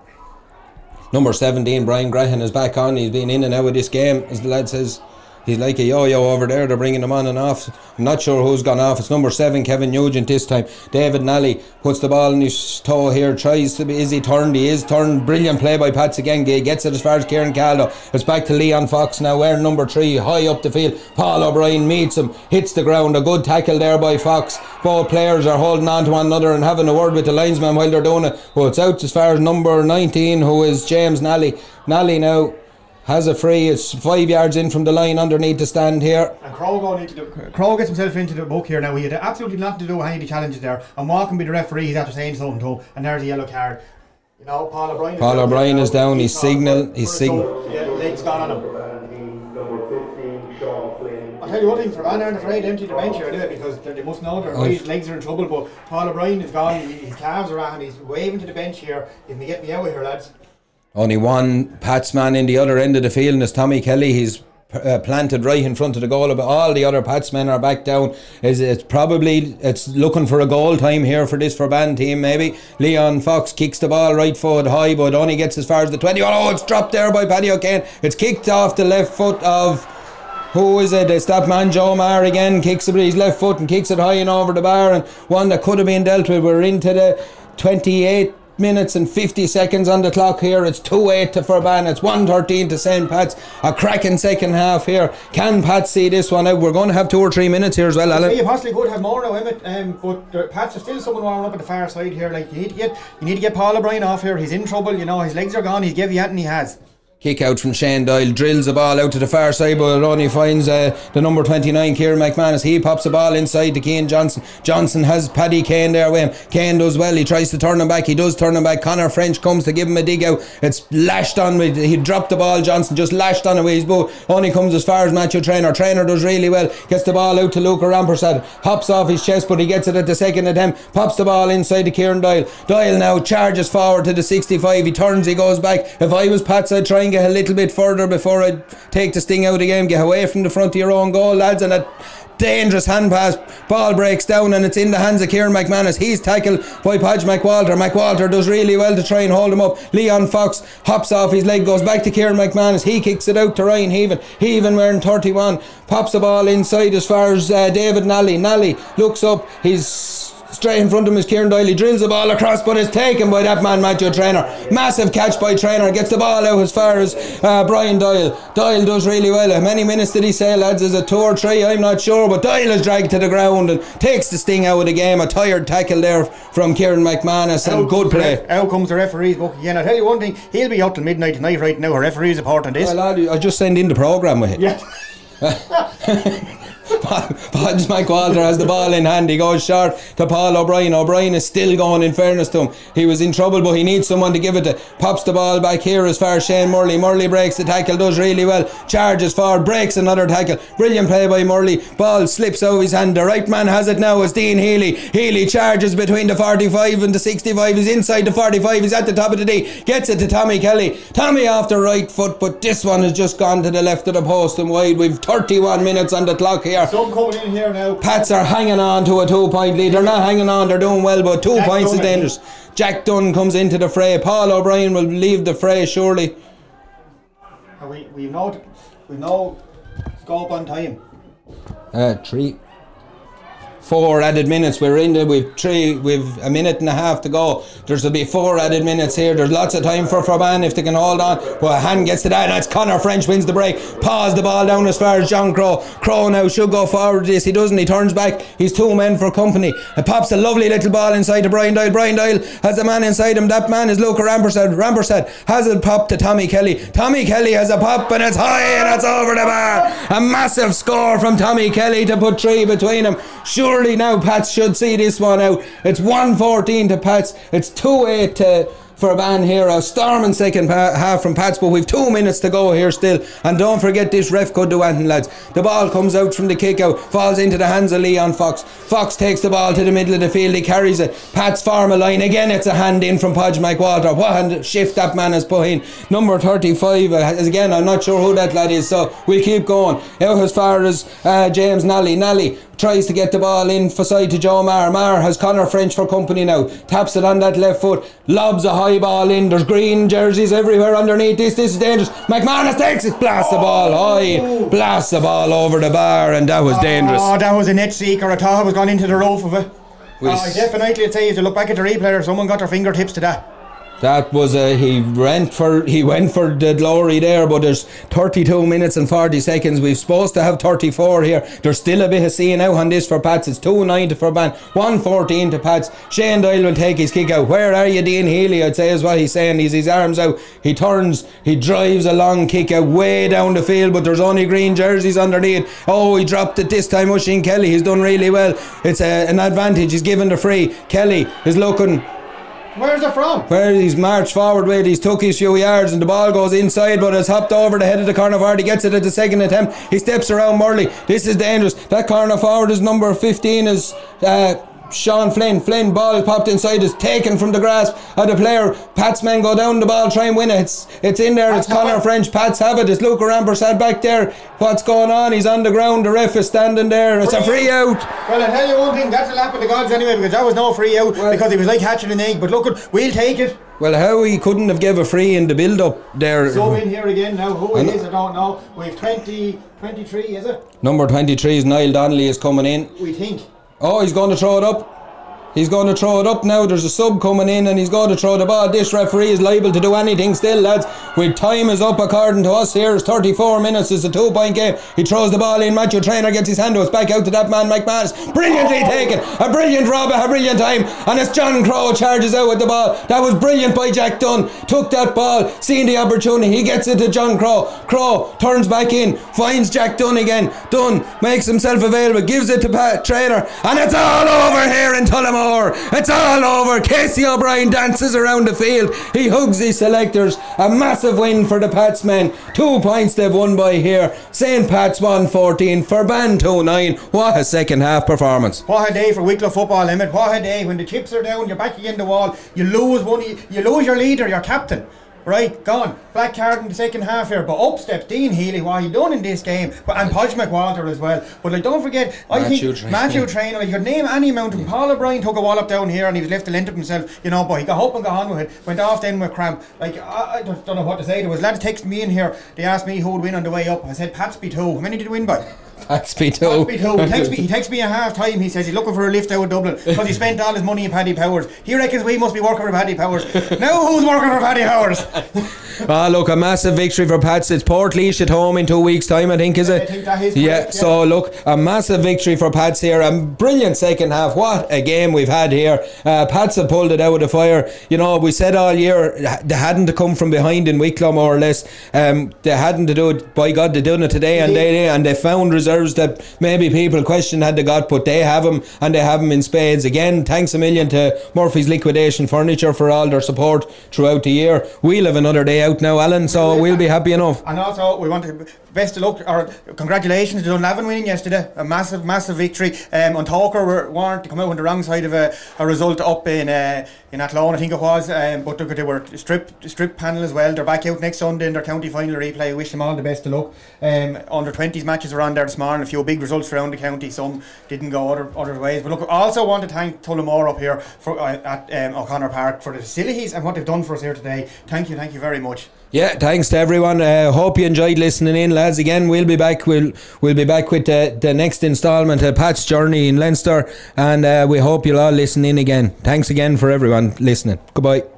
Number 17, Brian Graham, is back on. He's been in and out of this game, as the lad says. He's like a yo-yo over there. They're bringing him on and off. I'm not sure who's gone off. It's number seven, Kevin Nugent this time. David Nally puts the ball in his toe here. Tries to be. Is he turned? He is turned. Brilliant play by Pats again. He gets it as far as Kieran Caldo. It's back to Leon Fox now. Wearing number three, high up the field. Paul O'Brien meets him, hits the ground. A good tackle there by Fox. Both players are holding on to one another and having a word with the linesman while they're doing it. Well, it's out as far as number 19, who is James Nally. Nally now has a free. It's five yards in from the line underneath the stand here. And Crow going into the Crow gets himself into the book here now. He had absolutely nothing to do with any of the challenges there. And Walken be the referee. He's after saying something to him, and there's a yellow card. You know, Paul O'Brien. Paul down O'Brien is down, he's called signal- he's signal-. Yeah, legs gone on him. Number 15, Sean Flynn. I'll tell you one thing, Ferbane aren't afraid to empty the bench here, do they? Because they must know their Oh. his legs are in trouble. But Paul O'Brien is gone, his calves are on, he's waving to the bench here. You can get me out of here, lads. Only one Pats man in the other end of the field, is Tommy Kelly. He's uh, planted right in front of the goal, but all the other Pats men are back down. Is it's probably it's looking for a goal time here for this Ferbane team? Maybe Leon Fox kicks the ball right foot high, but only gets as far as the twenty. Oh, it's dropped there by Paddy O'Kane. It's kicked off the left foot of. Who is it? It's that man Joe Maher again. Kicks it with his left foot and kicks it high and over the bar, and one that could have been dealt with. We're into the 28 minutes and 50 seconds on the clock here. It's 2 8 to Ferbane. It's 113 to St. Pat's. A cracking second half here. Can Pat see this one out? We're going to have two or three minutes here as well, Alan. you possibly could have more now, Emmett. Um, but uh, Pats are still someone warming up at the far side here. Like you need to get, you need to get Paul O'Brien off here. He's in trouble. You know, his legs are gone. He's gave you and he has. Kick out from Shane Doyle, drills the ball out to the far side, but only finds uh, the number 29, Kieran McManus. He pops the ball inside to Kane Johnson. Johnson has Paddy Kane there with him. Kane does well. He tries to turn him back. He does turn him back. Connor French comes to give him a dig out. It's lashed on. He dropped the ball. Johnson just lashed on with his boot. Only comes as far as Matthew Trainer. Trainer does really well. Gets the ball out to Luca Rampersad. Hops off his chest, but he gets it at the second attempt. Pops the ball inside to Kieran Doyle. Doyle now charges forward to the 65. He turns. He goes back. If I was Pats, I'd try and get a little bit further before I take the sting out of the game. Get away from the front of your own goal, lads, and a dangerous hand pass. Ball breaks down and it's in the hands of Kieran McManus. He's tackled by Podge McWalter. McWalter does really well to try and hold him up. Leon Fox hops off his leg, goes back to Kieran McManus. He kicks it out to Ryan Heaven. Heaven wearing 31 pops the ball inside as far as uh, David Nally. Nally looks up. He's Straight in front of him is Kieran Doyle. He drills the ball across, but it's taken by that man, Matthew Trainer. Massive catch by Trainer. Gets the ball out as far as uh, Brian Doyle. Doyle does really well. How many minutes did he say, lads? Is it two or three? I'm not sure. But Doyle is dragged to the ground and takes the sting out of the game. A tired tackle there from Kieran McManus and Out good play. ref- Out comes the referee's book again. I'll tell you one thing, he'll be out till midnight tonight right now. A referee's report on this. Well, I just send in the programme with it. yeah. Podge McWalter has the ball in hand. He goes short to Paul O'Brien. O'Brien is still going, in fairness to him. He was in trouble, but he needs someone to give it to. Pops the ball back here as far as Shane Murley. Murley breaks the tackle, does really well. Charges forward, breaks another tackle. Brilliant play by Murley. Ball slips out of his hand. The right man has it now. It's Dean Healy. Healy charges between the 45 and the 65. He's inside the 45. He's at the top of the D. Gets it to Tommy Kelly. Tommy off the right foot, but this one has just gone to the left of the post and wide. We've 31 minutes on the clock here. Some coming in here now. Pats are hanging on to a two point lead. They're not hanging on, they're doing well, but two Jack points is Dunn, I dangerous. Jack Dunn comes into the fray. Paul O'Brien will leave the fray surely. We we know we know scope on time. Uh, three. Four added minutes. We're in there. We've three. We've a minute and a half to go. There's to be four added minutes here. There's lots of time for Ferbane if they can hold on. Well, a hand gets to that. That's Connor French wins the break. Paws the ball down as far as John Crow. Crow now should go forward. This he doesn't. He turns back. He's two men for company. It pops a lovely little ball inside to Brian Doyle. Brian Doyle has a man inside him. That man is Luca Rampersad. Rampersad has a pop to Tommy Kelly. Tommy Kelly has a pop and it's high and it's over the bar. A massive score from Tommy Kelly to put three between them. Surely now Pats should see this one out. It's 114 to Pats. It's 2 8 to. For a ban here, a storming second half from Pats, but we've two minutes to go here still. And don't forget this ref could do anything, lads. The ball comes out from the kick out, falls into the hands of Leon Fox. Fox takes the ball to the middle of the field, he carries it. Pats form a line again. It's a hand in from Podge McWalter. What a shift that man has put in. Number 35, uh, again, I'm not sure who that lad is, so we'll keep going. Out as far as uh, James Nally. Nally tries to get the ball in for side to Joe Maher. Maher has Connor French for company now. Taps it on that left foot. Lobs a high ball in. There's green jerseys everywhere underneath this. This is dangerous. McManus takes it. Blasts the ball oh. high. Blasts the ball over the bar, and that was dangerous. Oh, that was a net seeker. I thought it was gone into the roof of it. We Oh, definitely, I'd say if you look back at the replay, someone got their fingertips to that. That was a he went for he went for the glory there, but there's 32 minutes and 40 seconds. We're supposed to have 34 here. There's still a bit of seeing out on this for Pats. It's 2 for Ban, 114 to Pats. Shane Doyle will take his kick out. Where are you, Dean Healy? I'd say is what he's saying. He's his arms out. He turns, he drives a long kick out way down the field, but there's only green jerseys underneath. Oh, he dropped it this time. Oisin Kelly, he's done really well. It's a, an advantage. He's given the free. Kelly is looking Where's it from? where he's marched forward with, he's took his few yards and the ball goes inside, but it's hopped over the head of the corner forward. He gets it at the second attempt. He steps around Murley. This is dangerous. That corner forward is number 15 is uh, Sean Flynn. Flynn ball popped inside, is taken from the grasp of the player. Pat's men go down the ball, try and win it. It's, it's in there. It's Pats Connor it. French. Pat's have it. It's Luca Rampersad back there. What's going on? He's on the ground. The ref is standing there. It's a free out. Well, I tell you one thing, that's a lap of the gods anyway, because that was no free out, because he was like hatching an egg. But look, at, we'll take it. Well, how he couldn't have give a free in the build up there. So in here again now, who it is, I don't know. We've 20, 23, is it? Number 23 is Niall Donnelly is coming in. We think. Oh, he's going to throw it up. He's going to throw it up now. There's a sub coming in and he's going to throw the ball. This referee is liable to do anything still, lads. With time is up according to us here. It's 34 minutes. It's a two point game. He throws the ball in. Matthew Trainer gets his hand to us. Back out to that man, McManus. Brilliantly taken. A brilliant rob, a brilliant time. And it's John Crow charges out with the ball. That was brilliant by Jack Dunn. Took that ball, seeing the opportunity. He gets it to John Crow. Crow turns back in, finds Jack Dunn again. Dunn makes himself available, gives it to Pat Trainer. And it's all over here in Tullamore. It's all over. Casey O'Brien dances around the field. He hugs his selectors. A massive win for the Pats men. Two points they've won by here. St. Pat's 114, Ferbane 2 9. What a second half performance. What a day for Wicklow football, Emmett. What a day when the chips are down, you're back against the wall, you lose one, you lose your leader, your captain. Right, gone. Black card in the second half here, but up steps Dean Healy, what he done in this game, but and Podge McWalter as well. But like, don't forget, I Matthew think Trainer. Matthew Trainer, like, you could name any amount of Paul O'Brien took a wallop down here and he was left to lent up himself, you know, but he got up and got on with it, went off then with cramp. Like, I, I don't, don't know what to say. There was lads texting me in here, they asked me who would win on the way up. I said, Pats Patsby 2. How many did he win by? That's me too. Patsby too. He takes me. He takes me a half time. He says he's looking for a lift out of Dublin because he spent all his money in Paddy Powers. He reckons we must be working for Paddy Powers. now who's working for Paddy Powers? Ah, look, a massive victory for Pats. It's Port at home in two weeks' time, I think, is it? I think that is yeah, correct, yeah. so look, a massive victory for Pats here. A brilliant second half. What a game we've had here. Uh, Pats have pulled it out of the fire. You know, we said all year they hadn't to come from behind in Wicklow, more or less. Um, they hadn't to do it. By God, they're doing it today, and they and they found that maybe people questioned had they got, but they have them, and they have them in spades. Again, thanks a million to Murphy's Liquidation Furniture for all their support throughout the year. We'll have another day out now, Alan, so we'll be happy enough. And also, we want to best of luck or congratulations to Dunlavin winning yesterday. A massive, massive victory. Um, on Talker were, weren't to come out on the wrong side of a, a result up in uh, in Athlone, I think it was. Um, but look, they were strip strip panel as well. They're back out next Sunday in their county final replay. Wish them all the best of luck. Um, under 20s matches were on there this morning. A few big results around the county. Some didn't go other other ways. But look, I also want to thank Tullamore up here for uh, at um, O'Connor Park for the facilities and what they've done for us here today. Thank you, thank you very much. Yeah, thanks to everyone. Uh, hope you enjoyed listening in, lads. Again, we'll be back. We'll we'll be back with the, the next instalment of Pat's Journey in Leinster, and uh, we hope you'll all listen in again. Thanks again for everyone listening. Goodbye.